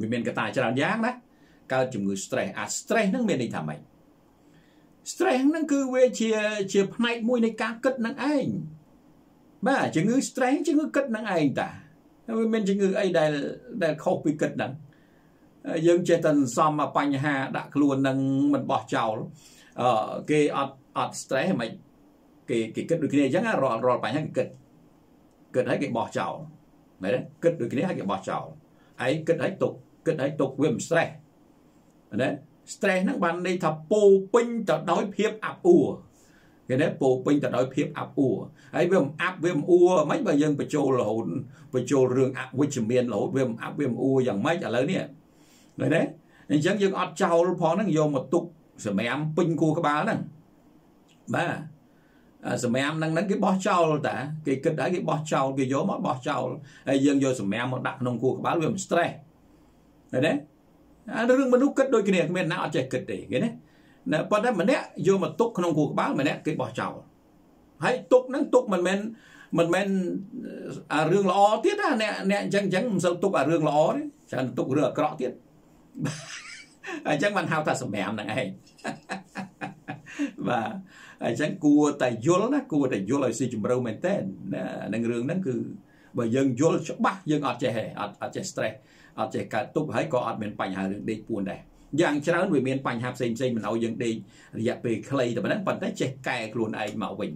[SPEAKER 1] វាមានកត្តាច្រើនយ៉ាងណាកើតជំងឺ stress អា stress ហ្នឹងមានន័យថាម៉េច stress ហ្នឹងគឺវាជាជាផ្នែកមួយនៃការគិតនឹងឯង បាទជំងឺ stress ជំងឺគិតនឹងឯងតាវាមានជំងឺអីដែលដែលខុសពីគិតហ្នឹងយើងចេះតែសំបញ្ហាដាក់ខ្លួននឹងមិនបោះចោលអឺគេអត់អអត់ stress ហ្មងគេគេគិតដូចគ្នាអញ្ចឹងរាល់រាល់បញ្ហាគេគិតគិតឲ្យគេបោះចោលមែនទេគិតដូចគ្នាឲ្យគេបោះចោលឯងគិតឲ្យទុកគិតឲ្យទុកវាមិន stress ណា stress ហ្នឹងបានន័យថាពោពេញទៅដោយភាពអាប់អួរ គេណាពោពេញទៅដោយភាពអាប់អួរហើយវាមិនអាប់វាមិនអួរមិនបើយើងបញ្ចូលរហូតបញ្ចូលរឿងអវិជ្ជមានរហូតវាមិនអាប់វាមិនអួរយ៉ាងម៉េចឥឡូវនេះឃើញទេអញ្ចឹងយើងអត់ចោលផងហ្នឹងយកមកទុកសម្រាមពេញគួរក្បាលហ្នឹងបាទសម្រាមហ្នឹងហ្នឹងគេបោះចោលតាគេគិតហើយគេបោះចោលគេយកមកបោះចោលហើយយើងយកសម្រាមមកដាក់ក្នុងគួរក្បាលវាមិន stress ឃើញទេអារឿងមនុស្សគិតដូចគ្នាគ្មានណាអត់ចេះគិតទេឃើញទេ ណាប៉ុន្តែម្នាក់យកមកទុកក្នុងគួរក្បាលម្នាក់គេបោះចោលហើយទុកហ្នឹងទុកមិនមែនមិនមែនអារឿងល្អទៀតណាអ្នកអ្នកអញ្ចឹងអញ្ចឹងមិនសូវទុកអារឿងល្អទេច្រើនទុករឿងអាក្រក់ទៀតអញ្ចឹងបានហៅថាសម្រាមហ្នឹងឯងបាទអញ្ចឹងគួរតែយល់ណាគួរតែយល់ឲ្យស៊ីជម្រៅមែនតើនឹងរឿងហ្នឹងគឺបើយើងយល់ច្បាស់យើងអត់ចេះអត់អត់ចេះ stress អត់ចេះកើតទុកហើយក៏អត់មានបញ្ហារឿងដេកពួនដែរ យ៉ាងច្រើនវាមានបញ្ហាផ្សេងផ្សេងមិនឲ្យយើងដេករយៈពេលខ្លីតែប៉ុណ្ណឹងប៉ុន្តែចេះកែខ្លួនឯងមកវិញ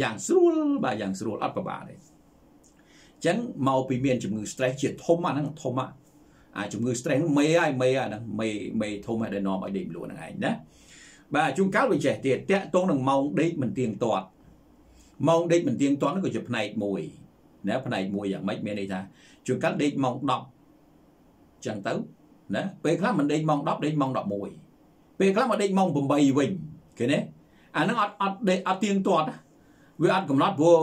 [SPEAKER 1] យ៉ាងស្រួលបាទយ៉ាងស្រួលអត់ពិបាកទេអញ្ចឹងមកពីមានជំងឺ stress ជាធំអាហ្នឹងធំអាជំងឺ stress មេហើយមេអាហ្នឹងមេមេធំហើយដែលនាំឲ្យដេកលួហ្នឹងឯងណាបាទជួនកាលវាចេះទៀតតាក់តងនឹងម៉ោងដេកមិនទៀងទាត់ម៉ោងដេកមិនទៀងទាត់នោះក៏ជាផ្នែកមួយណាផ្នែកមួយយ៉ាងម៉េចមានន័យថាជួនកាលដេកម៉ោង10ចឹងទៅ ណាពេលខ្លះមិនដេកម៉ោង10ដេកម៉ោង11ពេលខ្លះមកដេកម៉ោង8វិញឃើញទេអាហ្នឹងអត់អត់ដេកអត់ទៀងទាត់វាអត់កំណត់ព្រោះ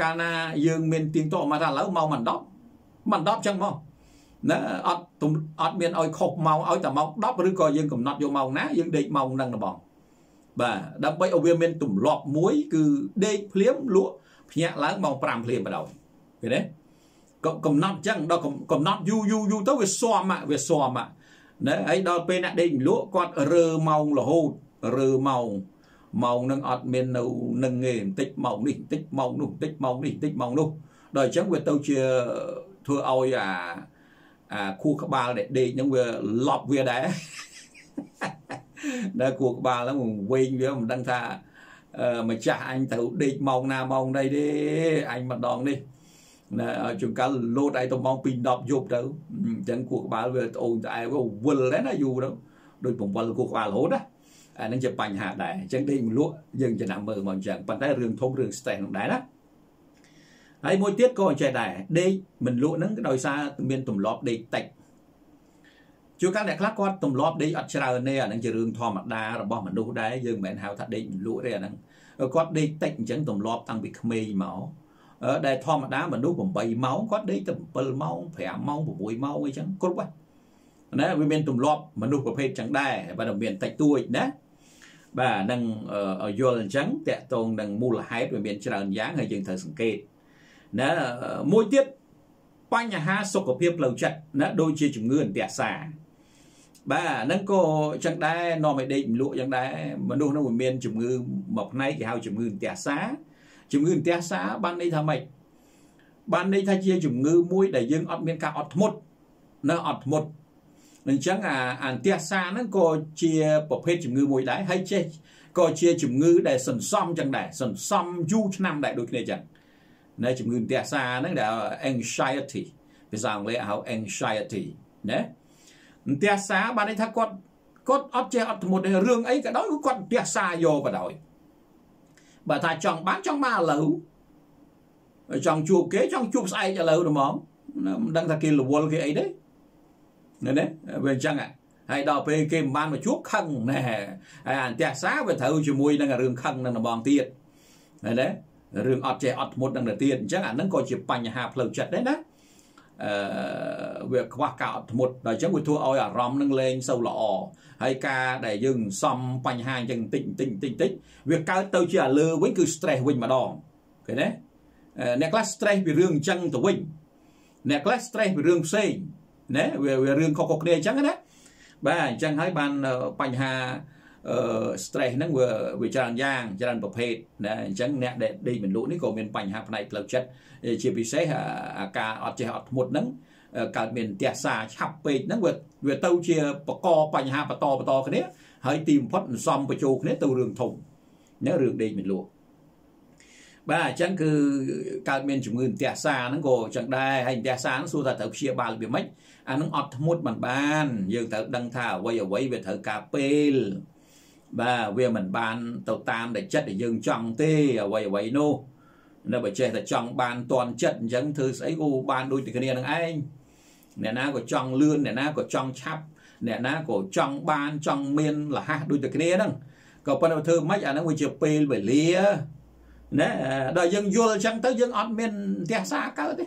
[SPEAKER 1] កាលណាយើងមានទៀងទាត់មកថាឥឡូវម៉ោងមិន10មិន10ចឹងមកណាអត់អត់មានឲ្យខុសម៉ោងឲ្យតែម៉ោង10ឬក៏យើងកំណត់យកម៉ោងណាយើងដេកម៉ោងហ្នឹងទៅបងបាទដើម្បីឲ្យវាមានទម្លាប់មួយគឺដេកភ្លាមលក់ភ្ញាក់ឡើងម៉ោង5ភ្លាមបណ្ដោយឃើញទេ ក៏កំណត់ចឹងដល់កំណត់យូរយូរយូរទៅវាស៊ាំវាស៊ាំណាហើយដល់ពេលអ្នកដេកលក់គាត់រើម៉ោងរហូតរើម៉ោងម៉ោងនឹងអត់មាននៅនឹងទេបន្តិចម៉ោងនេះបន្តិចម៉ោងនោះបន្តិចម៉ោងនេះបន្តិចម៉ោងនោះដល់អញ្ចឹងវាទៅជាធ្វើឲ្យអាអាខួរក្បាលដែលដេកហ្នឹងវាលប់វាដែរដល់ខួរក្បាលហ្នឹងវែងវាមិនដឹងថាម្ចាស់អញត្រូវដេកម៉ោងណាម៉ោងណីទេអញម្ដងនេះ ណាជួនកាលលោតឯទៅម៉ោង2 10យប់ទៅអញ្ចឹងខួរក្បាលវាត្អូញត្អែវាវិលដែរណាយូរទៅដូចបង្វិលខួរក្បាលរហូតណាអានឹងជាបញ្ហាដែរអញ្ចឹងដេកមលក់យើងចំណាំមើលមកអញ្ចឹងប៉ុន្តែរឿងធំរឿង stress ហ្នឹងដែរណាហើយមួយទៀតក៏អញ្ចេះដែរដេកមិនលក់ហ្នឹងដោយសារមានទម្លាប់ដេកតិចជួនកាលអ្នកខ្លះគាត់ទម្លាប់ដេកអត់ច្រើនទេអាហ្នឹងជារឿងធម្មតារបស់មនុស្សដែរយើងមិនមែនហៅថាដេកមិនលក់ទេអាហ្នឹងគាត់ដេកតិចអញ្ចឹងទម្លាប់តាំងពីក្មេងមក ដែលធម្មតាមនុស្ស8ម៉ោងគាត់ដេកទៅ7ម៉ោង5ម៉ោង6ម៉ោងអីចឹងគ្រប់ហើយណាវាមានទម្លាប់មនុស្សប្រភេទចឹងដែរបើមានតិចតួចណាបាទនឹងយល់អញ្ចឹងតកតងនឹងមូលហេតុវាមានច្រើនយ៉ាងហើយយើងត្រូវសង្កេតណាមួយទៀតបញ្ហាសុខភាពផ្លូវចិត្តណាដូចជាជំងឺអន្ទះសារបាទហ្នឹងក៏ចឹងដែរនាំឲ្យដេកមលក់ចឹងដែរមនុស្សនោះវាមានជំងឺមួយផ្នែកគេហៅជំងឺអន្ទះសារ ជំងឺអន្ទះសារបានន័យថាម៉េចបានន័យថាជាជំងឺមួយដែលយើងអត់មានការអត់ធ្មត់ណាអត់ធ្មត់អញ្ចឹងអាអន្ទះសារហ្នឹងក៏ជាប្រភេទជំងឺមួយដែរហើយចេះក៏ជាជំងឺដែលសន្សំចឹងដែរសន្សំយូរឆ្នាំដែរដូចគ្នាចឹងណាជំងឺផ្ទះសារហ្នឹងដែល anxiety ភាសាអង់គ្លេសហៅ anxiety ណាផ្ទះសារបានន័យថាគាត់គាត់អត់ចេះអត់ធ្មត់រឿងអីក៏ដោយគាត់ផ្ទះសារយកក៏ដោយ បើថាចង់បានចង់បានឥឡូវចង់ជួបគេចង់ជួបស្អែកឥឡូវហ្មងមិនដឹងថាគេរវល់គេអីទេណាណាវាអញ្ចឹងហើយដល់ពេលគេមិនបានមកជួបខឹងណែហើយអន្ទះសាវាត្រូវជាមួយនឹងរឿងខឹងនឹងដំបងទៀតណាណារឿងអត់ចេះអត់ធ្មត់នឹងទៅទៀតអញ្ចឹងអានឹងក៏ជាបញ្ហាផ្លូវចិត្តដែរណា អឺវាខ្វះការអត់ធ្មត់ដល់អញ្ចឹងវាធ្វើឲ្យអារម្មណ៍នឹងលែងសូវល្អហើយការដែលយើងសំបញ្ហាអញ្ចឹងបន្តិចបន្តិចបន្តិចបន្តិចវាកើតទៅជាអាលើវិញគឺ stress វិញម្ដងឃើញទេអ្នកខ្លះ stress ពីរឿងអញ្ចឹងទៅវិញអ្នកខ្លះ stress ពីរឿងផ្សេងណាវាវារឿងខុសៗគ្នាអញ្ចឹងណាបាទអញ្ចឹងហើយបានបញ្ហាអឺ stress ហ្នឹងវាវាច្រើនយ៉ាងច្រើនប្រភេទណាអញ្ចឹងអ្នកដែលដេកមិនលក់នេះក៏មានបញ្ហាផ្នែកផ្លូវចិត្តជាពិសេសអាការអត់ចេះអត់ធ្មត់ហ្នឹងកើតមានផ្ទះសាឆាប់ពេកហ្នឹងវាវាទៅជាបកកបញ្ហាបន្តបន្តគ្នាហើយទីបំផុតសំបញ្ចូលគ្នាទៅរឿងធំណារឿងដេកមិនលក់បាទអញ្ចឹងគឺកើតមានជំងឺផ្ទះសាហ្នឹងក៏អញ្ចឹងដែរហើយផ្ទះសាហ្នឹងសួរថាត្រូវព្យាបាលរបៀបម៉េចអាហ្នឹងអត់ធ្មត់មិនបាន យើងត្រូវដឹងថាអ្វីអ្វីវាត្រូវការពេល បាទវាមិនបានទៅតាមតែចិត្តដែលយើងចង់ទេអ្វីអ្វីនោះនៅបើចេះតែចង់បានតន់ចិត្តអញ្ចឹងធ្វើស្អីក៏បានដូចតែគ្នានឹងឯងអ្នកណាក៏ចង់លឿនអ្នកណាក៏ចង់ឆាប់អ្នកណាក៏ចង់បានចង់មានលះដូចតែគ្នាហ្នឹងក៏ប៉ុន្តែធ្វើមិនអាហ្នឹងវាជាពេលវេលាណាដល់យើងយល់អញ្ចឹងទៅយើងអត់មានផ្ទះសាកើតទេ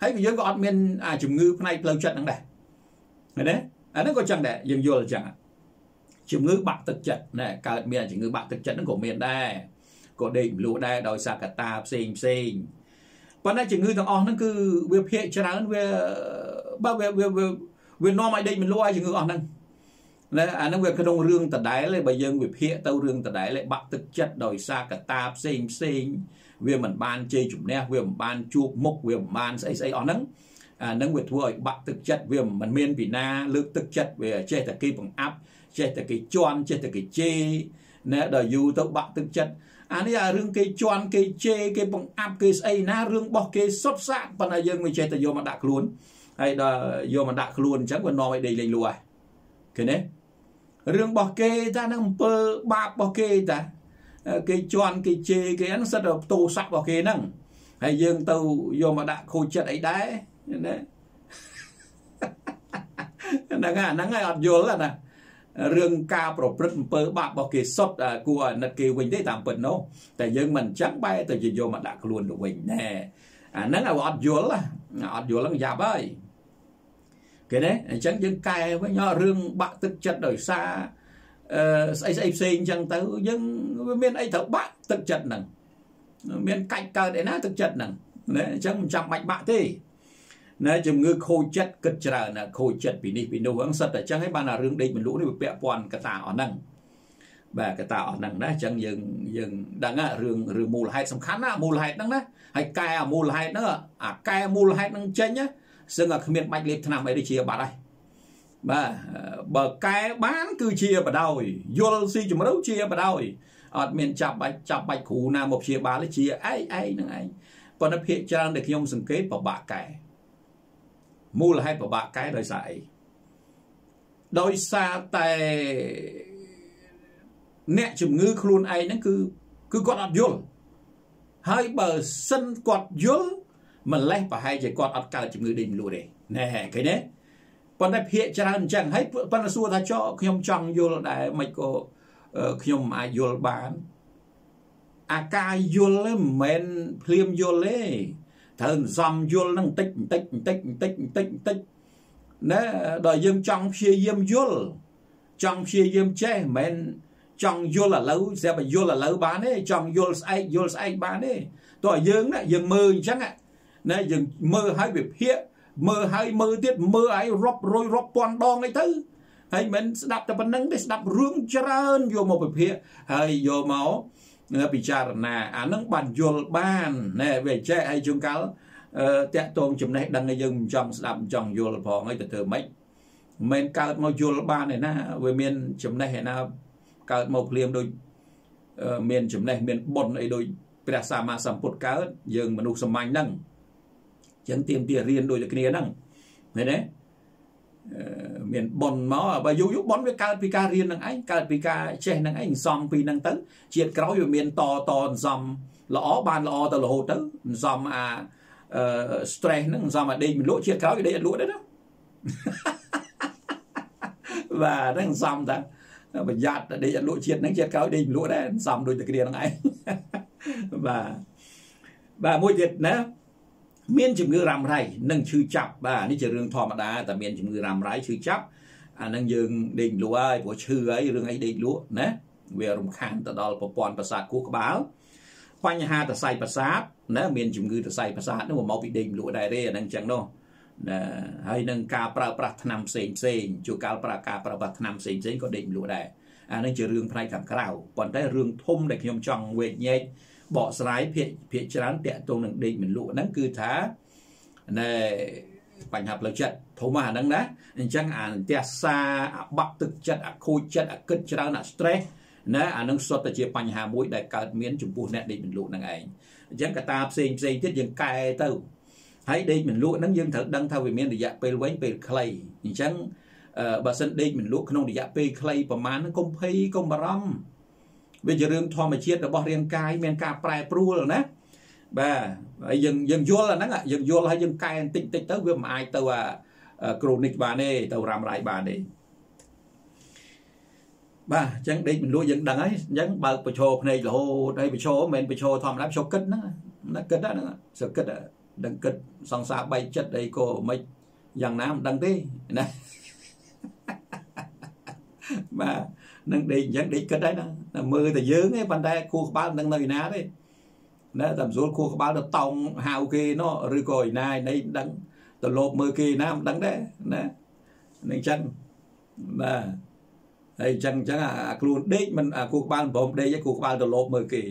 [SPEAKER 1] ហើយក៏យើងក៏អត់មានអាជំងឺផ្នែកផ្លូវចិត្តហ្នឹងដែរឃើញទេអាហ្នឹងក៏អញ្ចឹងដែរយើងយល់អញ្ចឹង ជំងឺបាក់ទឹកចិត្តណាកើតមានជំងឺបាក់ទឹកចិត្តហ្នឹងក៏មានដែរក៏ដេកមលូដែរដោយសារកត្តាផ្សេងផ្សេងប៉ុន្តែជំងឺទាំងអស់ហ្នឹងគឺវាភាកច្រើនវាបើវាវាវានាំឲ្យដេកមលូឲ្យជំងឺអស់ហ្នឹងណាអានឹងវាក្នុងរឿងដដែលបើយើងវិភាគទៅរឿងដដែលបាក់ទឹកចិត្តដោយសារកត្តាផ្សេងផ្សេងវាមិនបានជ័យជំនះវាមិនបានជួបមុខវាមិនបានស្អីស្អីអស់ហ្នឹងអានឹងវាធ្វើឲ្យបាក់ទឹកចិត្តវាមិនមានពីណាលើកទឹកចិត្តវាចេះតែគេបង្អាប់ ចេះតែគេជន់ចេះតែគេជេរណាដល់យូរទៅបាក់ទឹកចិត្តអានេះអារឿងគេជន់គេជេរគេបង្អាប់គេស្អីណារឿងរបស់គេសុទ្ធសាកប៉ុន្តែយើងមិនចេះតែយកមកដាក់ខ្លួនហើយដល់យកមកដាក់ខ្លួនអញ្ចឹងវានាំឲ្យដេកលេងលួឃើញទេរឿងរបស់គេតានឹងអំពើបាបរបស់គេតាគេជន់គេជេរគេហ្នឹងសិតតែផ្ទោស័ករបស់គេហ្នឹងហើយយើងទៅយកមកដាក់ខូចចិត្តអីដែរណាហ្នឹងហ្នឹងហើយអត់យល់ណា រឿងការប្រព្រឹត្តអំពើបាបរបស់គេសុទ្ធគួរអាណិតគេវិញទេតាមពិតនោះតែយើងមិនចឹងបែរទៅយកមកដាក់ខ្លួនទៅវិញណែអាហ្នឹងឲ្យអត់យល់អត់យល់ហ្នឹងយ៉ាប់ហើយគេណាអញ្ចឹងយើងកែវិញរឿងបាក់ទឹកចិត្តដោយសារអឺស្អីស្អីផ្សេងអញ្ចឹងទៅយើងវាមានអីត្រូវបាក់ទឹកចិត្តហ្នឹងមានកាច់កើតឯណាទឹកចិត្តហ្នឹងណាអញ្ចឹងមិនចាំបាច់បាក់ទេ ណាជំងឺខូចចិត្តគិតច្រើនណាខូចចិត្តពីនេះពីនោះហ្នឹងសិតតែអញ្ចឹងហើយបានតែរឿងដេកមលក់នេះវាពាក់ព័ន្ធកតាអស់ហ្នឹងបាទកតាអស់ហ្នឹងណាអញ្ចឹងយើងយើងដឹងរឿងរឿងមូលហេតុសំខាន់ណាមូលហេតុហ្នឹងណាហើយកែអាមូលហេតុហ្នឹងអាកែមូលហេតុហ្នឹងចេញណាសឹងតែគ្មានបាច់លេបថ្នាំអីដូចជាបាត់ហើយបាទបើកែបានគឺជាបដ ாய் យល់ស៊ីជំរឿជាបដ ாய் អត់មានចាប់បាច់ចាប់បាច់គ្រូណាមកព្យាបាលទេជាឯងឯងនឹងឯងប៉ុន្តែភាកច្រើនដែលខ្ញុំសង្កេតពិបាកកែ មូលហេតុពិបាកកែដោយសារអីដោយសារតែអ្នកជំងឺខ្លួនឯងហ្នឹងគឺគឺគាត់អត់យល់ហើយបើសិនគាត់យល់ម្លេះប្រហែលជាគាត់អត់កើតជំងឺដេញមលូទេណែឃើញទេប៉ុន្តែភាកច្រើនអញ្ចឹងហើយប៉ុន្តែសួរថាចោខ្ញុំចង់យល់ដែរមិនក៏ខ្ញុំអាចយល់បានអាការយល់មិនមែនភ្លាមយល់ទេ ត្រូវសំយល់នឹងតិចបន្តិចបន្តិចបន្តិចបន្តិចបន្តិចណាដល់យើងចង់ព្យាយាមយល់ចង់ព្យាយាមចេះមិនមែនចង់យល់ឥឡូវស្រាប់តែយល់ឥឡូវបានទេចង់យល់ស្អែកយល់ស្អែកបានទេតោះយើងណាយើងមើលអញ្ចឹងណាយើងមើលឲ្យវិភាគមើលឲ្យមើលទៀតមើលឲ្យរាប់រយរាប់ពាន់ដងអីទៅហើយមិនស្ដាប់តែប៉ុណ្្នឹងទេស្ដាប់រឿងច្រើនយកមកវិភាគហើយយកមក ពិចារណាអានឹងបានយល់បានណែវាចេះឲ្យជួនកាលតាក់តងចំណេះដឹងឲ្យយើងមិនចង់ស្ដាប់មិនចង់យល់ផងហើយទៅធ្វើម៉េចមិនកើតមកយល់បានឯណាវាមានចំណេះឯណាកើតមកភ្លាមដូចមានចំណេះមានបុណ្យអីដូចព្រះសម្មាសម្ពុទ្ធកើតយើងមនុស្សសាមញ្ញហ្នឹងចឹងទៀមទារៀនដូចតែគ្នាហ្នឹងឃើញទេ មានប៉ុនមកបើយូរយូរប៉ុនវាកើតពីការរៀននឹងឯងកើតពីការចេះនឹងឯងសំពីនឹងទៅជាតិក្រោយវាមានតតសំល្អបានល្អទៅរហូតទៅសំអាអឺ stress ហ្នឹងសំអាដេកមិនលក់ជាតិក្រោយដេកអត់លក់ទេណាបាទហ្នឹងសំតាប្រយ័ត្នដេកអត់លក់ជាតិហ្នឹងជាតិក្រោយដេកមិនលក់ដែរសំដូចតែគ្នាហ្នឹងឯងបាទបាទមួយទៀតណា មានជំងឺរ៉ាំរ៉ៃនិងឈឺចាប់បាទនេះជារឿងធម្មតាតែមានជំងឺរ៉ាំរ៉ៃឈឺចាប់អានឹងយើងដេកលក់ហើយព្រោះឈឺហើយរឿងអីដេកលក់ណាវារំខានទៅដល់ប្រព័ន្ធប្រសាទខួរក្បាលបញ្ហាសរសៃប្រសាទណាមានជំងឺសរសៃប្រសាទនោះមកពីដេកលក់ដែរទេអានឹងចឹងនោះណាហើយនឹងការប្រើប្រាស់ថ្នាំផ្សេងផ្សេងជួនកាលប្រើការប្រើប្រាស់ថ្នាំផ្សេងផ្សេងក៏ដេកលក់ដែរអានឹងជារឿងផ្នែកខាងក្រៅប៉ុន្តែរឿងធំដែលខ្ញុំចង់វេកញែក បកស្រាយភាកភាកច្រើនតាក់ទងនឹងដេកមិនលក់ហ្នឹងគឺថាណែបញ្ហាផ្លូវចិត្តធំអាហ្នឹងណាអញ្ចឹងអាទះសាអាបាក់ទឹកចិត្តអាខូចចិត្តអាគិតច្រើនអា stress ណាអានឹងសុទ្ធតែជាបញ្ហាមួយដែលកើតមានចំពោះអ្នកដេកមិនលក់នឹងឯងអញ្ចឹងកត្តាផ្សេងផ្សេងទៀតយើងកែទៅហើយដេកមិនលក់ហ្នឹងយើងត្រូវដឹងថាវាមានរយៈពេលវែងពេលខ្លីអញ្ចឹងបើសិនដេកមិនលក់ក្នុងរយៈពេលខ្លីប្រហែលហ្នឹងកុំភ័យកុំបារម្ភ វាជារឿងធម្មជាតិរបស់រាងកាយមានការប្រែប្រួលណាបាទហើយយើងយើងយល់អាហ្នឹងយើងយល់ហើយយើងកែបន្តិចតិចទៅវាមិនអាចទៅអាគ្រូនិកបានទេទៅរ៉ាំរ៉ៃបានទេបាទអញ្ចឹងដេកមិនលួចយើងដឹងហើយអញ្ចឹងបើកបញ្ឈរភ្នែករហូតហើយបញ្ឈរមិនមែនបញ្ឈរធម្មតាបញ្ឈរគិតហ្នឹងណាគិតហ្នឹងសឹកគិតដឹងគិតសង្សារបែកចិត្តអីក៏មិនយ៉ាងណាមិនដឹងទេណាបាទ នឹងដេកអញ្ចឹងដេកគិតហើយណាមើលតែយើងទេប៉ុន្តែគូក្បាលនឹងនៅឯណាទេណាតែស្រួលគូក្បាលទៅតោងហៅគេណោះឬក៏ឯណាឯនេះមិនដឹងទៅលោបមើលគេណាមិនដឹងដែរណានឹងអញ្ចឹងបាទហើយអញ្ចឹងអញ្ចឹងអាខ្លួនដេកមិនអាគូក្បាលបំដេកឯគូក្បាលទៅលោបមើលគេ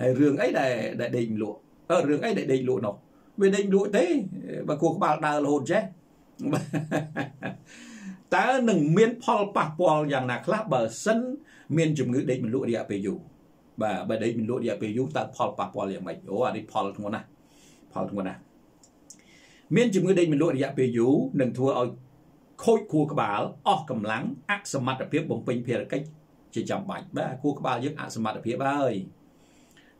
[SPEAKER 1] ហើយរឿងអីដែលដែលដេកលក់អឺរឿងអីដែលដេកលក់នោះវាដេកលក់ទេបើគូក្បាលដើររហូតចេះ តើនឹងមានផលប៉ះពាល់យ៉ាងណាខ្លះបើសិនមានជំងឺដេកមិនលក់រយៈពេលយូរបាទបើដេកមិនលក់រយៈពេលយូរតើផលប៉ះពាល់យ៉ាងម៉េចអូអានេះផលធ្ងន់ណាស់ផលធ្ងន់ណាស់មានជំងឺដេកមិនលក់រយៈពេលយូរនឹងធ្វើឲ្យខូចខួរក្បាលអស់កម្លាំងអសមត្ថភាពបំពេញភារកិច្ចជាចាំបាច់បាទខួរក្បាលយើងអសមត្ថភាពហើយ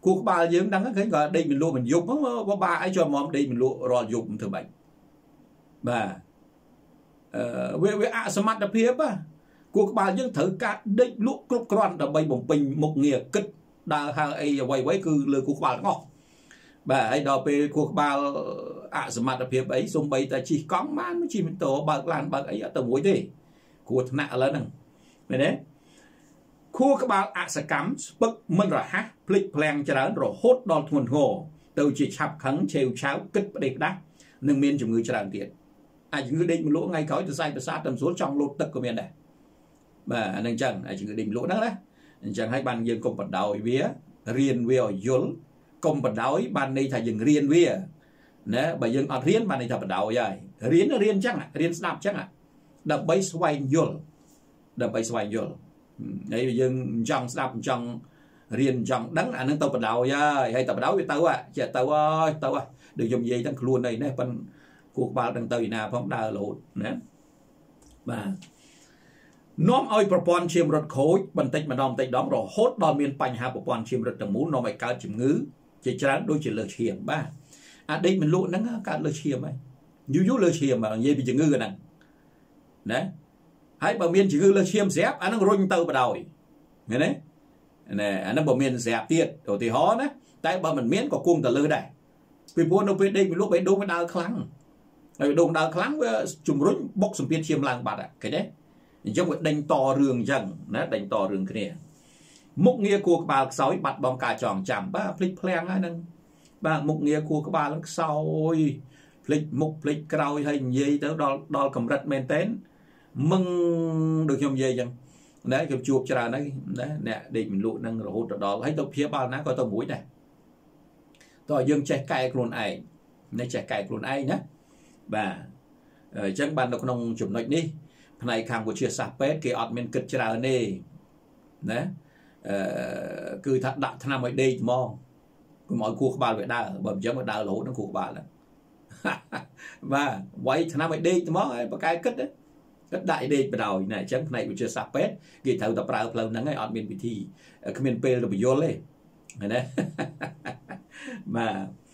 [SPEAKER 1] ខួរក្បាលយើងដឹងឃើញក៏ដេកមិនលក់មិនយប់ហ្នឹងបបាអីចូលមកដេកមិនលក់រាល់យប់ធ្វើបាច់បាទអឺ វាវាអសមត្ថភាពគួរក្បាលយើងត្រូវការដេកលក់គ្រប់គ្រាន់ដើម្បីបំពេញមុខងារគិតដើរហើរអីអ្វីអ្វីគឺលើគូក្បាលទាំងអស់បាទហើយដល់ពេលគូក្បាលអសមត្ថភាពអីសំបីតែជិះកង់បានជិះម៉ូតូបើកឡានបើកអីអត់ទៅមួយទេគួរថ្នាក់ឥឡូវហ្នឹងមែនទេខួរក្បាលអសកម្មស្ពឹកមិនរហ័សភ្លេចភ្លាំងច្រើនរហូតដល់ធ្ងន់ធ្ងរទៅជាឆាប់ខឹងឆេវឆាវគិតផ្ដេសផ្ដាស់និងមានជំងឺច្រើនទៀត អាចជំងឺដេកមលក់ថ្ងៃក្រោយទៅសាយប្រសាទតែស្រួលចង់លោតទឹកក៏មានដែរបាទអានឹងអញ្ចឹងហើយជំងឺដេកមលក់ហ្នឹងណាអញ្ចឹងហើយបានយើងកុំបដោយវារៀនវាឲ្យយល់កុំបដោយបានន័យថាយើងរៀនវាណាបើយើងអត់រៀនបានន័យថាបដោយហើយរៀនរៀនអញ្ចឹងរៀនស្ដាប់អញ្ចឹងដើម្បីស្វែងយល់ដើម្បីស្វែងយល់ហើយយើងចង់ស្ដាប់ចង់រៀនចង់ដឹងអានឹងទៅបដោយហើយហើយទៅបដោយវាទៅចេះទៅហើយទៅដូចខ្ញុំនិយាយទាំងខ្លួនអីនេះប៉ិន គូក្បាលទាំងទៅឯណាផងដើររហូតណាបាទនាំឲ្យប្រព័ន្ធឈាមរត់ខូចបន្តិចម្ដងបន្តិចម្ដងរហូតដល់មានបញ្ហាប្រព័ន្ធឈាមរត់ទាំងមូលនាំឲ្យកើតជំងឺជាច្រើនដូចជាលើសឈាមបាទអាដេកមិនលក់ហ្នឹងកើតលើសឈាមហើយយូរយូរលើសឈាមនិយាយពីជំងឺហ្នឹងណាហើយបើមានជំងឺលើសឈាមស្រាប់អាហ្នឹងរុញទៅបដ ாய் ឃើញទេណែអាហ្នឹងបើមានស្រាប់ទៀតឧទាហរណ៍ណាតែបើមិនមានក៏គង់ទៅលើដែរពីព្រោះនៅពេលដេកមិនលក់បេះដូងវាដើរខ្លាំង ហើយបេះដូងដើរខ្លាំងវាជំរុញបុកសម្ពាធឈាមឡើងបាត់ឃើញទេអញ្ចឹងវាដេញតរឿងអញ្ចឹងណាដេញតរឿងគ្នាមុខងារគួរក្បាលខ្សោយបាត់បង់ការចងចាំបាទភ្លេចភ្លាំងហើយនឹងបាទមុខងារគួរក្បាលខ្សោយភ្លេចមុខភ្លេចក្រោយហើយនិយាយទៅដល់ដល់កម្រិតមែនតែនមឹងដូចខ្ញុំនិយាយអញ្ចឹងណាខ្ញុំជួបច្រើនហើយណាអ្នកដេកមិនលក់នឹងរហូតទៅដល់ហើយទៅព្យាបាលណាក៏ទៅមួយដែរតើយើងចេះកែខ្លួនឯងនេះចេះកែខ្លួនឯងណា បាទអញ្ចឹងបាននៅក្នុងចំណុចនេះផ្នែកខាងវិទ្យាសាស្ត្រពេទ្យគេអត់មានគិតច្រើនទេណាអឺគឺថាដាក់ថ្នាំឲ្យដេកហ្មងកុំឲ្យគូក្បាលវាដើរបើមិនចឹងវាដើររហូតនឹងគូក្បាលហ្នឹងបាទវាយថ្នាំឲ្យដេកហ្មងហើយបកកែគិតគិតដាក់ឲ្យដេកបដោយណាអញ្ចឹងផ្នែកវិទ្យាសាស្ត្រពេទ្យគេត្រូវតែប្រើផ្លូវហ្នឹងហើយអត់មានវិធីគ្មានពេលទៅបញ្យល់ទេឃើញទេបាទ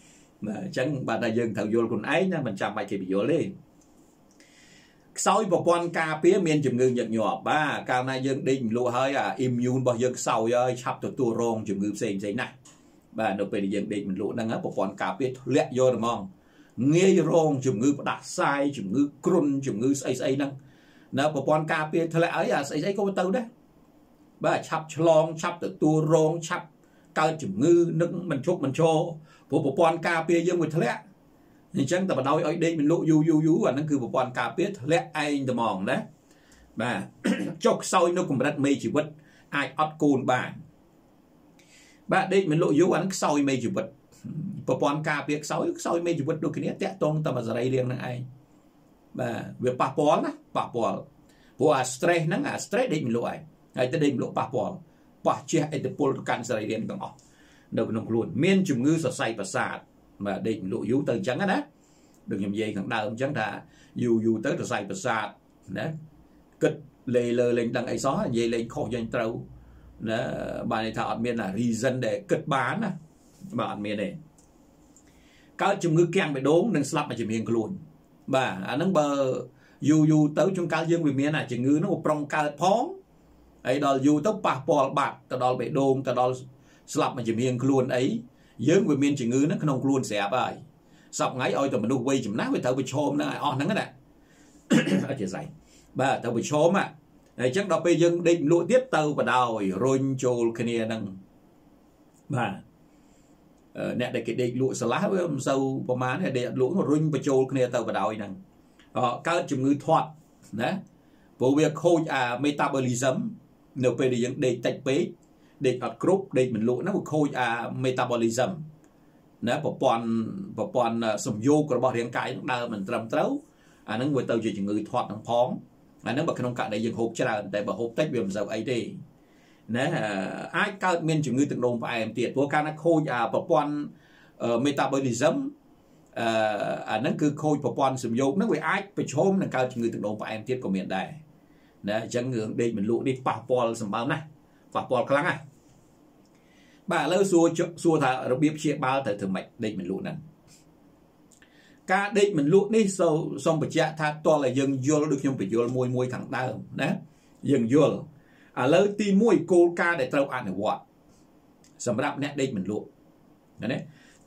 [SPEAKER 1] បាទអញ្ចឹងបាទតែយើងត្រូវយល់ខ្លួនឯងណាមិនចាំបាច់គេបញ្យល់ទេខ្សោយប្រព័ន្ធការពារមានជំងឺញឹកញាប់បាទកាលណាយើងដេកមលក់ហើយអា immune របស់យើងខ្សោយហើយឆាប់ទទួលរងជំងឺផ្សេងផ្សេងណាស់បាទនៅពេលដែលយើងដេកមលក់ហ្នឹងប្រព័ន្ធការពារធ្លាក់យកហ្មងងាយរងជំងឺផ្ដាសាយជំងឺគ្រុនជំងឺស្អីស្អីហ្នឹងនៅប្រព័ន្ធការពារធ្លាក់ហើយអាស្អីស្អីក៏ទៅដែរបាទឆាប់ឆ្លងឆាប់ទទួលរងឆាប់កើតជំងឺនឹងមិនជប់មិនឈរ ព្រោះប្រព័ន្ធការពារយើងវាធ្លាក់អញ្ចឹងតែបដោយឲ្យដេកមិនលក់យូរយូរយូរអាហ្នឹងគឺប្រព័ន្ធការពារធ្លាក់ឯងតែហ្មងណាបាទចុះខ្សោយនៅកម្រិតមេជីវិតអាចអត់គូនបានបាទដេកមិនលក់យូរអាហ្នឹងខ្សោយមេជីវិតប្រព័ន្ធការពារខ្សោយខ្សោយមេជីវិតដូចគ្នាតាក់ទងតែមួយសរីរាង្គហ្នឹងឯងបាទវាប៉ះពាល់ណាប៉ះពាល់ព្រោះអា stress ហ្នឹងអា stress ដេកមិនលក់ឯងហើយទៅដេកមិនលក់ប៉ះពាល់ប៉ះជះឥទ្ធិពលទៅកាន់សរីរាង្គទាំងអស់ នៅក្នុងខ្លួនមានជំងឺសរសៃប្រសាទបាទដេកលក់យូរទៅអញ្ចឹងណាដូចខ្ញុំនិយាយខាងដើមអញ្ចឹងថាយូរយូរទៅសរសៃប្រសាទណាគិតលេលើលេងដឹងអីសោះនិយាយលេងខុសយើងត្រូវណាបានន័យថាអត់មានណា reason ដែលគិតបានណាបាទអត់មានទេកើតជំងឺគាំងបេះដូងនិងស្លាប់មកជំនាញខ្លួន បាទអាហ្នឹងបើយូរយូរទៅជួនកាលយើងវាមានអាជំងឺហ្នឹងប្រុងកើតផងហើយដល់យូរទៅប៉ះពាល់បាត់ទៅដល់បេះដូងទៅដល់ ស្លាប់មកជំនាញខ្លួនអីយើងវាមានជំងឺហ្នឹងក្នុងខ្លួនស្រាប់ហើយសពថ្ងៃឲ្យតែមនុស្សវ័យចំណាស់វាត្រូវប្រឈមហ្នឹងឲ្យអស់ហ្នឹងណាអធិស្ឋានបាទទៅប្រឈមហ่ะហើយអញ្ចឹងដល់ពេលយើងដេកលក់ទៀតទៅបដោយរុញចូលគ្នាហ្នឹងបាទអ្នកដែលគេដេកលក់ស្រឡះវាមិនសូវប្រមាណទេដេកលក់រុញបញ្ចូលគ្នាទៅបដោយហ្នឹងកើតជំងឺធាត់ណាព្រោះវាខូចអា metabolism នៅពេលដែលយើងដេកតិចពេក ដេកអត់គ្រប់ដេកមិនលក់ហ្នឹងវាខូចអា metabolism ណាប្រព័ន្ធប្រព័ន្ធសំយោគរបស់រាងកាយដើរមិនត្រឹមត្រូវអាហ្នឹងវាទៅជាជំងឺធាត់នឹងផងអាហ្នឹងបើក្នុងករណីយើងហូបច្រើនតែបើហូបតិចវាមិនសូវអីទេណាអាចកើតមានជំងឺទឹកនោមផ្អែមទៀតព្រោះកាលណាខូចអាប្រព័ន្ធ metabolism អឺអាហ្នឹងគឺខូចប្រព័ន្ធសំយោគហ្នឹងវាអាចប្រឈមនឹងកើតជំងឺទឹកនោមផ្អែមទៀតក៏មានដែរណាអញ្ចឹងរឿងដេកមិនលក់នេះប៉ះពាល់សម្បើមណាស់ ប៉ះពាល់ខ្លាំងណាស់បាទឥឡូវសួរសួរថារបៀបព្យាបាលត្រូវធ្វើម៉េចដេកមិនលក់ហ្នឹងការដេកមិនលក់នេះសូមបញ្ជាក់ថាតលឲ្យយើងយល់ដូចខ្ញុំបញ្យល់មួយមួយខាងដើមណាយើងយល់ឥឡូវទី1គោលការណ៍ដែលត្រូវអនុវត្តសម្រាប់អ្នកដេកមិនលក់ណា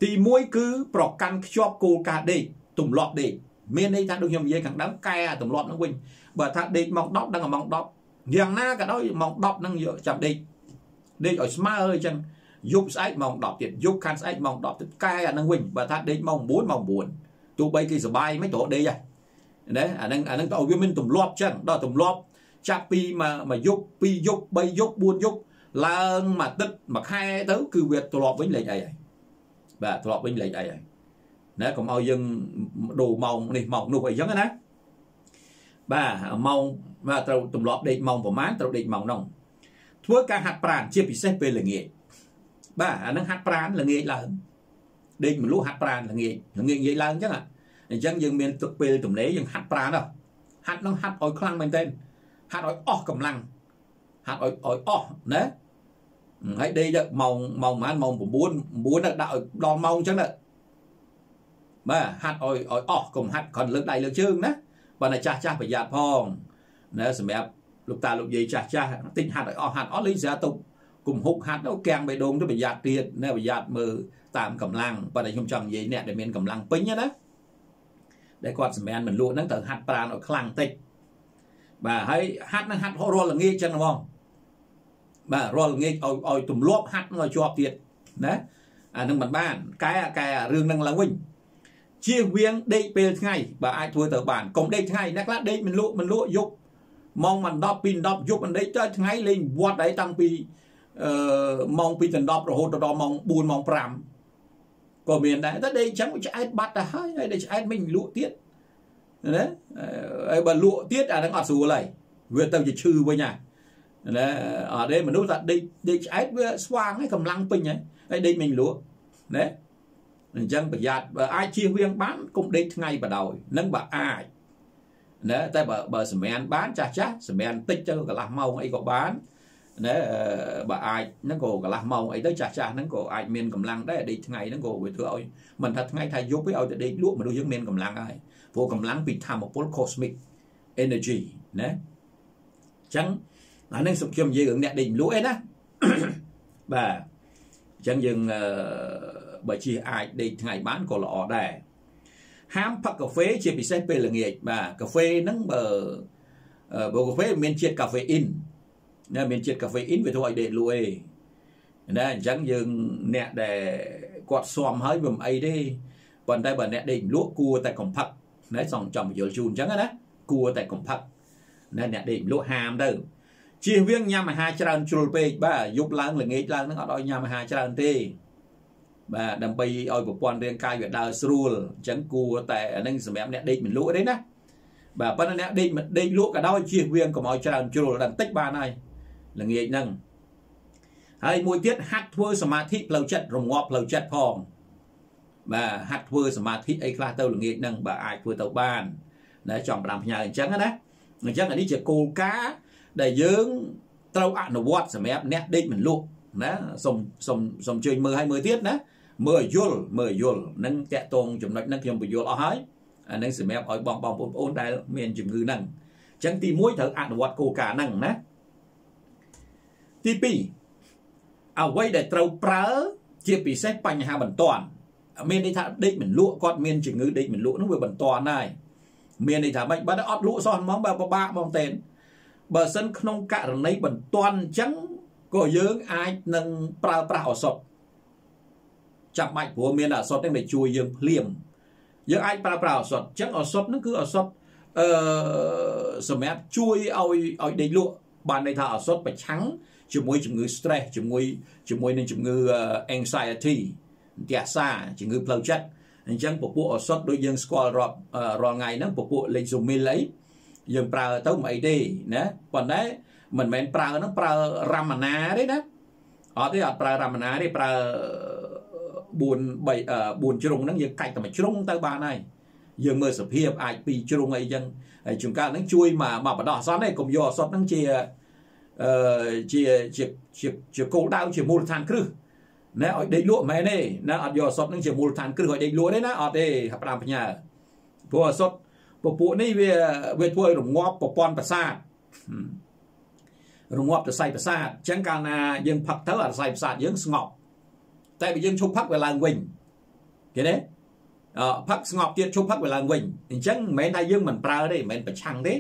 [SPEAKER 1] ទី1គឺប្រកាន់ខ្ជាប់គោលការណ៍ដេកទម្លាប់ដេកមានន័យថាដូចខ្ញុំនិយាយខាងដើមកែអាទម្លាប់ហ្នឹងវិញបើថាដេកម៉ោង10ដល់ម៉ោង10 យ៉ាងណាក៏ដោយម៉ោង10ហ្នឹងយកចាំដេកដេកឲ្យស្មើអញ្ចឹងយប់ស្អែកម៉ោង10ទៀតយប់ខាងស្អែកម៉ោង10ទៀតកែអាហ្នឹងវិញបើថាដេកម៉ោង9ម៉ោង9ទោះបីគេសុបាយមិនត្រូវដេកហ៎ណាអាហ្នឹងអាហ្នឹងទៅឲ្យវាមានទម្លាប់ចឹងដល់ទម្លាប់ចាប់ពីមួយយប់ពីរយប់3យប់4យប់ឡើងមួយទឹកមួយខែទៅគឺវាទ្លាប់វិញលេខអីហើយបាទទ្លាប់វិញលេខអីហើយណាកុំឲ្យយើងដូរម៉ោងនេះម៉ោងនោះអីចឹងណាបាទម៉ោង បាទត្រូវទម្លាប់ដេកម៉ោងប្រហែលត្រូវដេកម៉ោងនោះធ្វើការហាត់ប្រាណជាពិសេសពេលល្ងាចបាទអានឹងហាត់ប្រាណល្ងាចឡើងដេកមលុះហាត់ប្រាណល្ងាចល្ងាចនិយាយឡើងអញ្ចឹងអញ្ចឹងយើងមានទឹកពេលទំនេរយើងហាត់ប្រាណដល់ហាត់នឹងហាត់ឲ្យខ្លាំងមែនទែនហាត់ឲ្យអស់កម្លាំងហាត់ឲ្យឲ្យអស់ណាហើយដេកទៅម៉ោងម៉ោងប្រហែលម៉ោង9 9ដាក់ឲ្យដល់ម៉ោងអញ្ចឹងណាបាទហាត់ឲ្យឲ្យអស់កុំហាត់គ្រាន់លើកដៃលើកជើងណាបើតែចាស់ចាស់ប្រយ័ត្នផង ណាសម្រាប់លោកតាលោកយាយចាស់ចាស់តិចហាត់ឲ្យអស់ហាត់អស់លេងស្រាទុកគុំហុកហាត់ទៅកាំងបេះដូងទៅប្រយ័ត្នទៀតណាប្រយ័ត្នមើលតាមកម្លាំងបើតែខ្ញុំចង់និយាយអ្នកដែលមានកម្លាំងពេញណាដែលគាត់សម្រាប់មិនលក់ហ្នឹងត្រូវហាត់ប្រាណឲ្យខ្លាំងតិចបាទហើយហាត់នឹងហាត់រាល់ល្ងាចចឹងហ្មងបាទរាល់ល្ងាចឲ្យឲ្យទម្លាប់ហាត់ឲ្យជាប់ទៀតណាអានឹងមិនបានកែកែរឿងហ្នឹងឡើងវិញជៀសវាងដេកពេលថ្ងៃបើអាចធ្វើទៅបានកុំដេកថ្ងៃអ្នកខ្លះដេកមិនលក់មិនលក់យប់ ម៉ោងមិន10ពី10យប់មិនដេកទៅថ្ងៃលេងវត្តអីតាំងពីអឺម៉ោង2ដល់10រហូតដល់ម៉ោង4ម៉ោង5ក៏មានដែរតែដេកចឹងឆ្អែតបាត់ទៅហើយហើយដេកឆ្អែតមិនលក់ទៀតណាហើយបើលក់ទៀតអានឹងអត់ស្រួលហើយវាទៅជាឈឺវិញណាណាអត់ទេមនុស្សថាដេកដេកឆ្អែតវាស្វាងហើយកម្លាំងពេញហើយហើយដេកមិនលក់ណាអញ្ចឹងប្រយ័ត្នបើអាចជៀសវាងបានកុំដេកថ្ងៃបដ ாய் នឹងបើអាច ណាតែបើបើសម្រានបានចាស់ចាស់សម្រានតិចទៅកន្លះម៉ោងអីក៏បានណាបើអាចហ្នឹងក៏កន្លះម៉ោងអីទៅចាស់ចាស់ហ្នឹងក៏អាចមានកម្លាំងដែរដេកថ្ងៃហ្នឹងក៏វាធ្វើឲ្យមិនថាថ្ងៃថាយប់ទេឲ្យតែដេកលក់មនុស្សយើងមានកម្លាំងហើយព្រោះកម្លាំងពីធម្មពល cosmic energy ណាអញ្ចឹងអានេះសុខខ្ញុំនិយាយរឿងអ្នកដេកលក់អីណាបាទអញ្ចឹងយើងបើជាអាចដេកថ្ងៃបានក៏ល្អដែរ ហាមផឹកកាហ្វេជាពិសេសពេលល្ងាចបាទកាហ្វេហ្នឹងបើបើកាហ្វេមានជាតិកាហ្វេអ៊ីនណាមានជាតិកាហ្វេអ៊ីនវាធ្វើឲ្យដេកលក់ឯងណាអញ្ចឹងយើងអ្នកដែលគាត់ស៊ាំហើយវាមិនអីទេប៉ុន្តែបើអ្នកដេកលក់គួរតែកំផឹកណាសងចំបញ្យល់ជូនអញ្ចឹងណាគួរតែកំផឹកណាអ្នកដេកលក់ហាមទៅជៀសវាងញ៉ាំអាហារច្រើនជ្រុលពេកបាទយប់ឡើងល្ងាចឡើងហ្នឹងអត់ឲ្យញ៉ាំអាហារច្រើនទេ បាទដើម្បីឲ្យប្រព័ន្ធរាងកាយវាដើរស្រួលអញ្ចឹងគួរតែអានឹងសម្រាប់អ្នកដេកមិនលក់ទេណាបាទប៉ុន្តែអ្នកដេកមិនដេកលក់ក៏ដោយជៀសវាងកុំឲ្យច្រើនជ្រុលដល់តិចបានហើយល្ងាចហ្នឹងហើយមួយទៀតហាត់ធ្វើសមាធិផ្លូវចិត្តរងាប់ផ្លូវចិត្តផងបាទហាត់ធ្វើសមាធិអីខ្លះទៅល្ងាចហ្នឹងបើអាចធ្វើទៅបានណាចំ5ផ្ញើអញ្ចឹងណាអញ្ចឹងអានេះជាគោលការណ៍ដែលយើងត្រូវអនុវត្តសម្រាប់អ្នកដេកមិនលក់ណាសូមសូមសូមជួយមើលឲ្យមើលទៀតណា មើលឲ្យយល់មើលឲ្យយល់នឹងតាក់តងចំណុចហ្នឹងខ្ញុំបញ្យល់អស់ហើយអានឹងសម្រាប់ឲ្យបងបងប្អូនដែលមានជំងឺហ្នឹងអញ្ចឹងទី1ត្រូវអនុវត្តគោលការណ៍ហ្នឹងណាទី2អ្វីដែលត្រូវប្រើជាពិសេសបញ្ហាបន្ទាន់មានន័យថាដេកមិនលក់គាត់មានជំងឺដេកមិនលក់នោះវាបន្ទាន់ហើយមានន័យថាម៉េចបើអត់លក់សោះហ្មងបើពិបាកហ្មងទេបើសិនក្នុងករណីបន្ទាន់អញ្ចឹងក៏យើងអាចនឹងប្រើប្រាស់ឱសថ ចាំបាច់ព្រោះមានឱសថនេះដែលជួយយើងភ្លាមយើងអាចប្រើប្រាស់ឱសថអញ្ចឹងឱសថហ្នឹងគឺឱសថអឺសម្រាប់ជួយឲ្យឲ្យដេកលក់បានន័យថាឱសថប្រឆាំងជាមួយជំងឺ stress ជាមួយជាមួយនឹងជំងឺ anxiety ទះសាជំងឺផ្លូវចិត្តអញ្ចឹងពពួកឱសថដូចយើងស្គាល់រាប់រាល់ថ្ងៃហ្នឹងពពួក Lexomil អីយើងប្រើទៅមិនអីទេណាប៉ុន្តែមិនមែនប្រើហ្នឹងប្រើរ៉ាម៉ាណាទេណាអត់ទេអត់ប្រើរ៉ាម៉ាណាទេប្រើ 4 3 4ជ្រុងហ្នឹងយើងកាច់តែមួយជ្រុងទៅបានហើយយើងមើលសភាពអាចពីរជ្រុងអីចឹងហើយជួនកាលហ្នឹងជួយមកមកបដោះអសន្នទេកុំយកអសតហ្នឹងជាអឺជាជាជាជាគោលដៅជាមូលដ្ឋានគ្រឹះណាឲ្យដេកលក់មែនទេណាអត់យកអសតហ្នឹងជាមូលដ្ឋានគ្រឹះឲ្យដេកលក់ទេណាអត់ទេផ្ដាំបញ្ញាព្រោះអសតពពួកនេះវាវាធ្វើឲ្យរងាប់ប្រព័ន្ធប្រសាទរងាប់សរសៃប្រសាទអញ្ចឹងកាលណាយើងផឹកទៅអាសរសៃប្រសាទយើងស្ងប់ តែបើយើងឈប់ផឹកវាឡើងវិញឃើញទេអឺផឹកស្ងប់ទៀតឈប់ផឹកវាឡើងវិញអញ្ចឹងមិនមែនថាយើងមិនប្រើទេមិនមែនប្រឆាំងទេ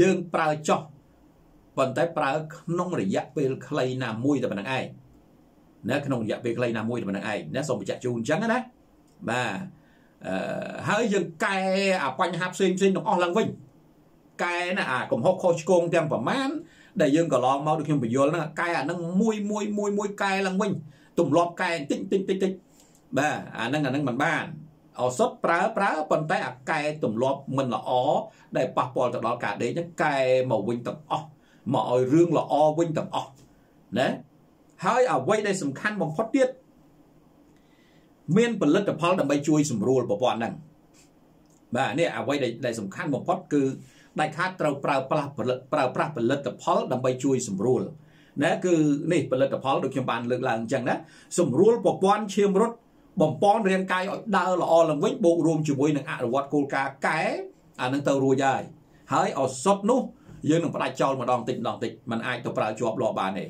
[SPEAKER 1] យើងប្រើចោះប៉ុន្តែប្រើក្នុងរយៈពេលខ្លីណាមួយតែប៉ុណ្្នឹងឯងណាក្នុងរយៈពេលខ្លីណាមួយតែប៉ុណ្្នឹងឯងណាសូមបញ្ជាក់ជូនអញ្ចឹងណាបាទអឺហើយយើងកែអាបញ្ហាផ្សេងផ្សេងទាំងអស់ឡើងវិញកែណាអាកំហុសខុសឆ្គងទាំងប្រមាណដែលយើងកន្លងមកដូចខ្ញុំបញ្យល់ហ្នឹងកែអាហ្នឹងមួយមួយមួយមួយកែឡើងវិញ ទម្លាប់កែតិចតិចតិចតិចបាទអាហ្នឹងអាហ្នឹងមិនបានឱសថប្រើប្រើប៉ុន្តែអាកែទម្លាប់មិនល្អដែលប៉ះពាល់ទៅដល់ការដេកហ្នឹងកែមកវិញទាំងអស់មកឲ្យរឿងល្អវិញទាំងអស់ណាហើយអ្វីដែលសំខាន់បំផុតទៀតមានផលិតផលដើម្បីជួយសម្រួលប្រព័ន្ធហ្នឹងបាទនេះអ្វីដែលសំខាន់បំផុតគឺដាច់ខាតត្រូវប្រើប្រាស់ផលិតប្រើប្រាស់ផលិតផលដើម្បីជួយសម្រួល ណាគឺនេះផលិតផលដូចខ្ញុំបានលើកឡើងអញ្ចឹងណាសម្រួលប្រព័ន្ធឈាមរត់បំពន់រាងកាយឲ្យដើរល្អឡើងវិញបូករួមជាមួយនឹងអនុវត្តគោលការណ៍កែអានឹងទៅរួចហើយហើយឱសថនោះយើងនឹងផ្ដាច់ចោលម្ដងតិចម្ដងតិចมันអាចទៅប្រើជាប់លាប់បានទេ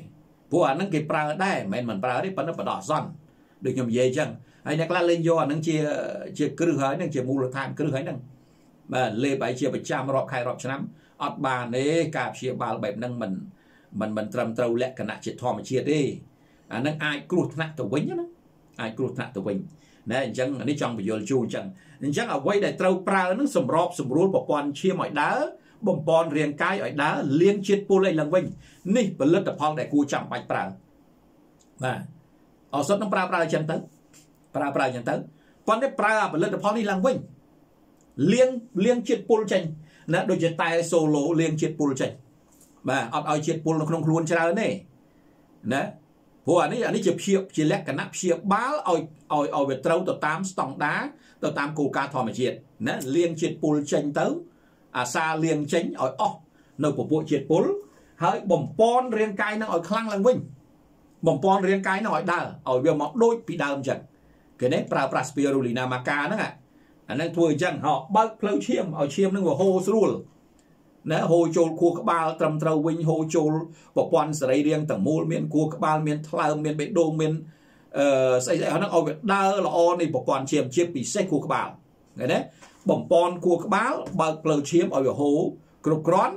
[SPEAKER 1] ព្រោះអានឹងគេប្រើដែរមិនមែនមិនប្រើទេប៉ុន្តែបដោះអសន្នដូចខ្ញុំនិយាយអញ្ចឹងហើយអ្នកខ្លះលេងយកអានឹងជាជាគ្រឹះហើយនឹងជាមូលដ្ឋានគ្រឹះហើយហ្នឹងបាទលេបឲ្យជាប្រចាំរាប់ខែរាប់ឆ្នាំអត់បានទេការព្យាបាលបែបហ្នឹងមិន មិនមិនត្រឹមត្រូវលក្ខណៈជាធម្មជាតិទេអានឹងអាចគ្រោះថ្នាក់ទៅវិញណាអាចគ្រោះថ្នាក់ទៅវិញណែអញ្ចឹងនេះចង់បញ្យល់ជូនអញ្ចឹងអញ្ចឹងអ្វីដែលត្រូវប្រើនឹងសម្របសម្រួលប្រព័ន្ធឈាមឲ្យដើរបំពន់រាងកាយឲ្យដើរលាងជាតិពុលឲ្យឡើងវិញនេះផលិតផលដែលគួរចាំបាច់ប្រើបាទឱសថនឹងប្រើប្រើអញ្ចឹងទៅប្រើប្រើអញ្ចឹងទៅប៉ុន្តែប្រើផលិតផលនេះឡើងវិញលាងលាងជាតិពុលចេញណាដូចជាតែសូឡូលាងជាតិពុលចេញ បាទអត់ឲ្យជាតិពុលនៅក្នុងខ្លួនច្រើនទេណាព្រោះអានេះអានេះជាព្យាជាលក្ខណៈព្យាបាលឲ្យឲ្យឲ្យវាត្រូវទៅតាមស្តង់ដាទៅតាមគោលការណ៍ធម្មជាតិណាលាងជាតិពុលចេញទៅ អាសាលាងចេញឲ្យអស់នៅពពួកជាតិពុលហើយបំពន់រាងកាយនឹងឲ្យខ្លាំងឡើងវិញបំពន់រាងកាយនឹងឲ្យដើរឲ្យវាមកដូចពីដើមអញ្ចឹងគេនេះប្រើប្រាស់ spirulina maca ហ្នឹងអាហ្នឹងធ្វើអញ្ចឹងហោបើកផ្លូវឈាមឲ្យឈាមនឹងវាហូរស្រួល ណាហូរចូលខួរក្បាលត្រឹមត្រូវវិញហូរចូលប្រព័ន្ធសរីរាង្គទាំងមូលមានខួរក្បាលមានថ្លើមមានបេះដូងមានអឺស្អីស្អីហ្នឹងឲ្យវាដើរល្អនៃប្រព័ន្ធឈាមជាពិសេសខួរក្បាលឃើញទេបំពន់ខួរក្បាលបើកផ្លូវឈាមឲ្យវាហូរគ្រប់គ្រាន់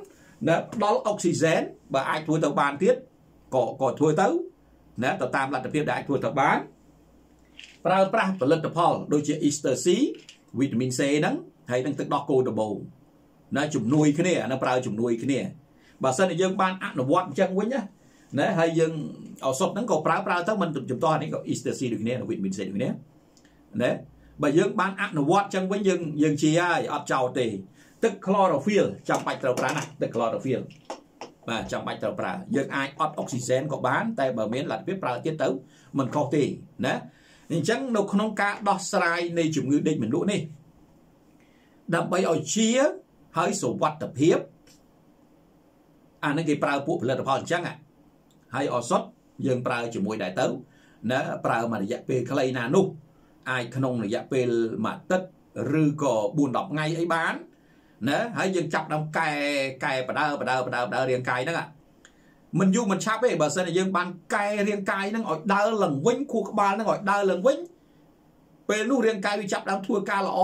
[SPEAKER 1] ណាដល់អុកស៊ីហ្សែនបើអាចធ្វើទៅបានទៀតក៏ក៏ធ្វើទៅណាទៅតាមលទ្ធភាពដែលអាចធ្វើទៅបានប្រើប្រាស់ផលិតផលដូចជា Easter C វីតាមីន C ហ្នឹងហើយនឹងទឹកដោះគោដំបូង ណាជំនួយគ្នាអានឹងប្រើជំនួយគ្នាបើសិនជាយើងបានអនុវត្តអញ្ចឹងវិញណាណាហើយយើងឱសថហ្នឹងក៏ប្រើប្រើទៅមិនចំទាស់នេះក៏ Easter C ដូចគ្នាវីតាមីន C ដូចគ្នាណាបើយើងបានអនុវត្តអញ្ចឹងវិញយើងយើងជាហើយអត់ចោលទេទឹក chlorophyll ចាំបាច់ត្រូវប្រើណាទឹក chlorophyll បាទចាំបាច់ត្រូវប្រើយើងអាចអត់អុកស៊ីហ្សែនក៏បានតែបើមានលទ្ធភាពប្រើទៀតទៅមិនខុសទេណាអញ្ចឹងនៅក្នុងការដោះស្រាយនៃជំងឺដេកមិនលក់នេះដើម្បីឲ្យជា ហើយសុវត្ថិភាពអានឹងគេប្រើពួកផលិតផលអញ្ចឹងហើយអសតយើងប្រើជាមួយដែរទៅណាប្រើមួយរយៈពេលខ្លីណានោះអាចក្នុងរយៈពេលមួយអាទិត្យឬក៏4 10ថ្ងៃអីបានណាហើយយើងចាប់ដើមកែកែបដើបដើបដើបដើរាងកាយហ្នឹងមិនយូរមិនឆាប់ទេបើសិនជាយើងបានកែរាងកាយហ្នឹងឲ្យដើរឡើងវិញខួរក្បាលហ្នឹងឲ្យដើរឡើងវិញពេលនោះរាងកាយវាចាប់ដើមធ្វើការល្អ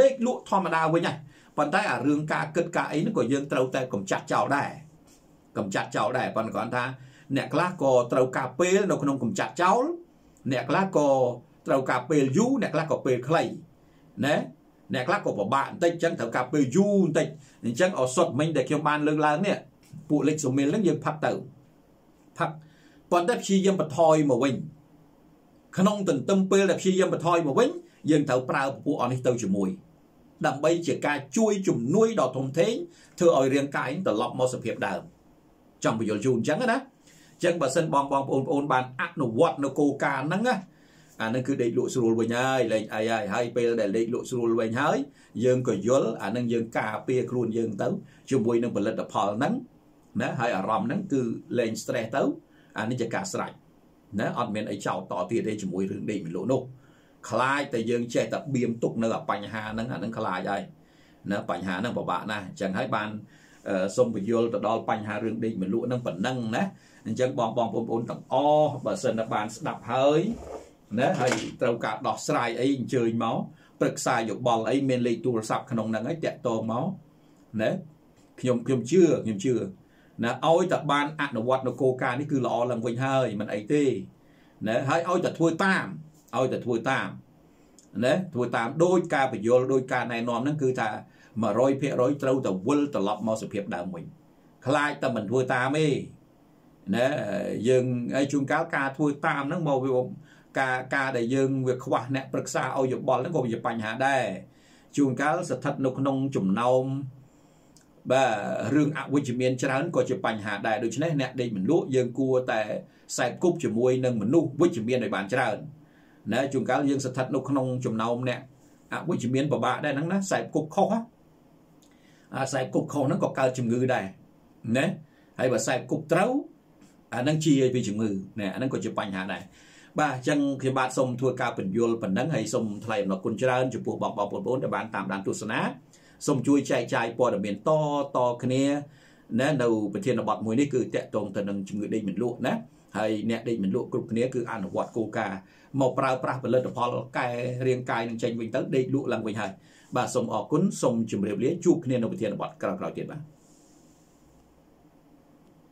[SPEAKER 1] ដេកលក់ធម្មតាវិញហើយ ប៉ុន្តែអារឿងការគិតការអីហ្នឹងក៏យើងត្រូវតែកំចាត់ចោលដែរកំចាត់ចោលដែរប៉ុន្តែគាត់ថាអ្នកខ្លះក៏ត្រូវការពេលនៅក្នុងកំចាត់ចោលអ្នកខ្លះក៏ត្រូវការពេលយូរអ្នកខ្លះក៏ពេលខ្លីណាអ្នកខ្លះក៏ពិបាកបន្តិចអញ្ចឹងត្រូវការពេលយូរបន្តិចអញ្ចឹងអសុតមិញដែលខ្ញុំបានលើកឡើងនេះពួកលេខសូមីលហ្នឹងយើងផឹកទៅផឹកប៉ុន្តែព្យាយាមបន្ថយមកវិញក្នុងទន្ទឹមពេលដែលព្យាយាមបន្ថយមកវិញយើងត្រូវប្រើពពួកអស់នេះទៅជាមួយ ដើម្បីជាការជួយជំនួយដល់ធំធេងធ្វើឲ្យរាងកាយត្រឡប់មកសភាពដើមចង់បញ្យល់ជូនអញ្ចឹងណាអញ្ចឹងបើសិនបងបងប្អូនប្អូនបានអនុវត្តនៅគោលការណ៍ហ្នឹងណាអានឹងគឺដេកលក់ស្រួលវិញហើយលេងអីហើយហើយពេលដែលលេខលក់ស្រួលវិញហើយយើងក៏យល់អានឹងយើងការពារខ្លួនយើងទៅជាមួយនឹងផលិតផលហ្នឹងណាហើយអារម្មណ៍ហ្នឹងគឺលេង stress ទៅអានេះជាការស្រេចណាអត់មានអីចោតតទៀតទេជាមួយរឿងដេកមិនលក់ នោះខ្លាចតែយើងចេះតែបៀមទុកនៅបញ្ហាហ្នឹងអានឹងខ្លាចហើយណាបញ្ហាហ្នឹងពិបាកណាស់អញ្ចឹងហើយបានសូមបញ្យល់ទៅដល់បញ្ហារឿងដេកមិនលក់ហ្នឹងប៉ុណ្ណឹងណាអញ្ចឹងបងបងប្អូនទាំងអស់បើសិនតែបានស្ដាប់ហើយណាហើយត្រូវការដោះស្រាយអីអញ្ជើញមកប្រឹក្សាយោបល់អីមានលេខទូរស័ព្ទក្នុងហ្នឹងហើយតាក់ទងមកណាខ្ញុំខ្ញុំជឿខ្ញុំជឿណាឲ្យតែបានអនុវត្តនៅគោលការណ៍នេះគឺល្អឡើងវិញហើយមិនអីទេណាហើយឲ្យតែធ្វើតាម ឲ្យតែធ្វើតាមណាធ្វើតាមដោយការបញ្យលដោយការណែនាំហ្នឹងគឺថា100%ត្រូវតែវិលត្រឡប់មកសភាពដើមវិញខ្លាចតែមិនធ្វើតាមទេណាយើងហើយជួនកាលការធ្វើតាមហ្នឹងមកវាការការដែលយើងវាខ្វះអ្នកប្រឹក្សាឲ្យយោបល់ហ្នឹងក៏វាបញ្ហាដែរជួនកាលស្ថិតនៅក្នុងចំណោមបាទរឿងអវិជ្ជមានច្រើនក៏ជាបញ្ហាដែរដូច្នេះអ្នកដេកមិនលក់យើងគួរតែខ្សែគប់ជាមួយនឹងមនុស្សវិជ្ជមានឲ្យបានច្រើន ណាជួនកាលយើងស្ថិតនៅក្នុងចំណោមអ្នកអវិជ្ជមានពិបាកដែរហ្នឹងណាខ្សែគប់ខុសអាខ្សែគប់ខុសហ្នឹងក៏កើតជំងឺដែរណាហើយបើខ្សែគប់ត្រូវអាហ្នឹងជាពីជំងឺណាអាហ្នឹងក៏ជាបញ្ហាដែរបាទអញ្ចឹងខ្ញុំបាទសូមធ្វើការបញ្យល់ប៉ុណ្ណឹងហើយសូមថ្លែងអំណរគុណច្រើនចំពោះបងប្អូនដែលបានតាមដានទស្សនាសូមជួយចែកចាយព័ត៌មានតតគ្នាណានៅប្រធានបទមួយនេះគឺតកតងទៅនឹងជំងឺដេកមិនលក់ណា ហើយអ្នកដេកមិនលក់គ្រប់គ្នាគឺអនុវត្តគោលការណ៍មកប្រើប្រាស់ផលិតផលកែរាងកាយនឹងចេញវិញទៅដេកលក់ឡើងវិញហើយបាទសូមអរគុណសូមជម្រាបលាជួបគ្នានៅប្រធានបទក្រោយៗទៀតបាទ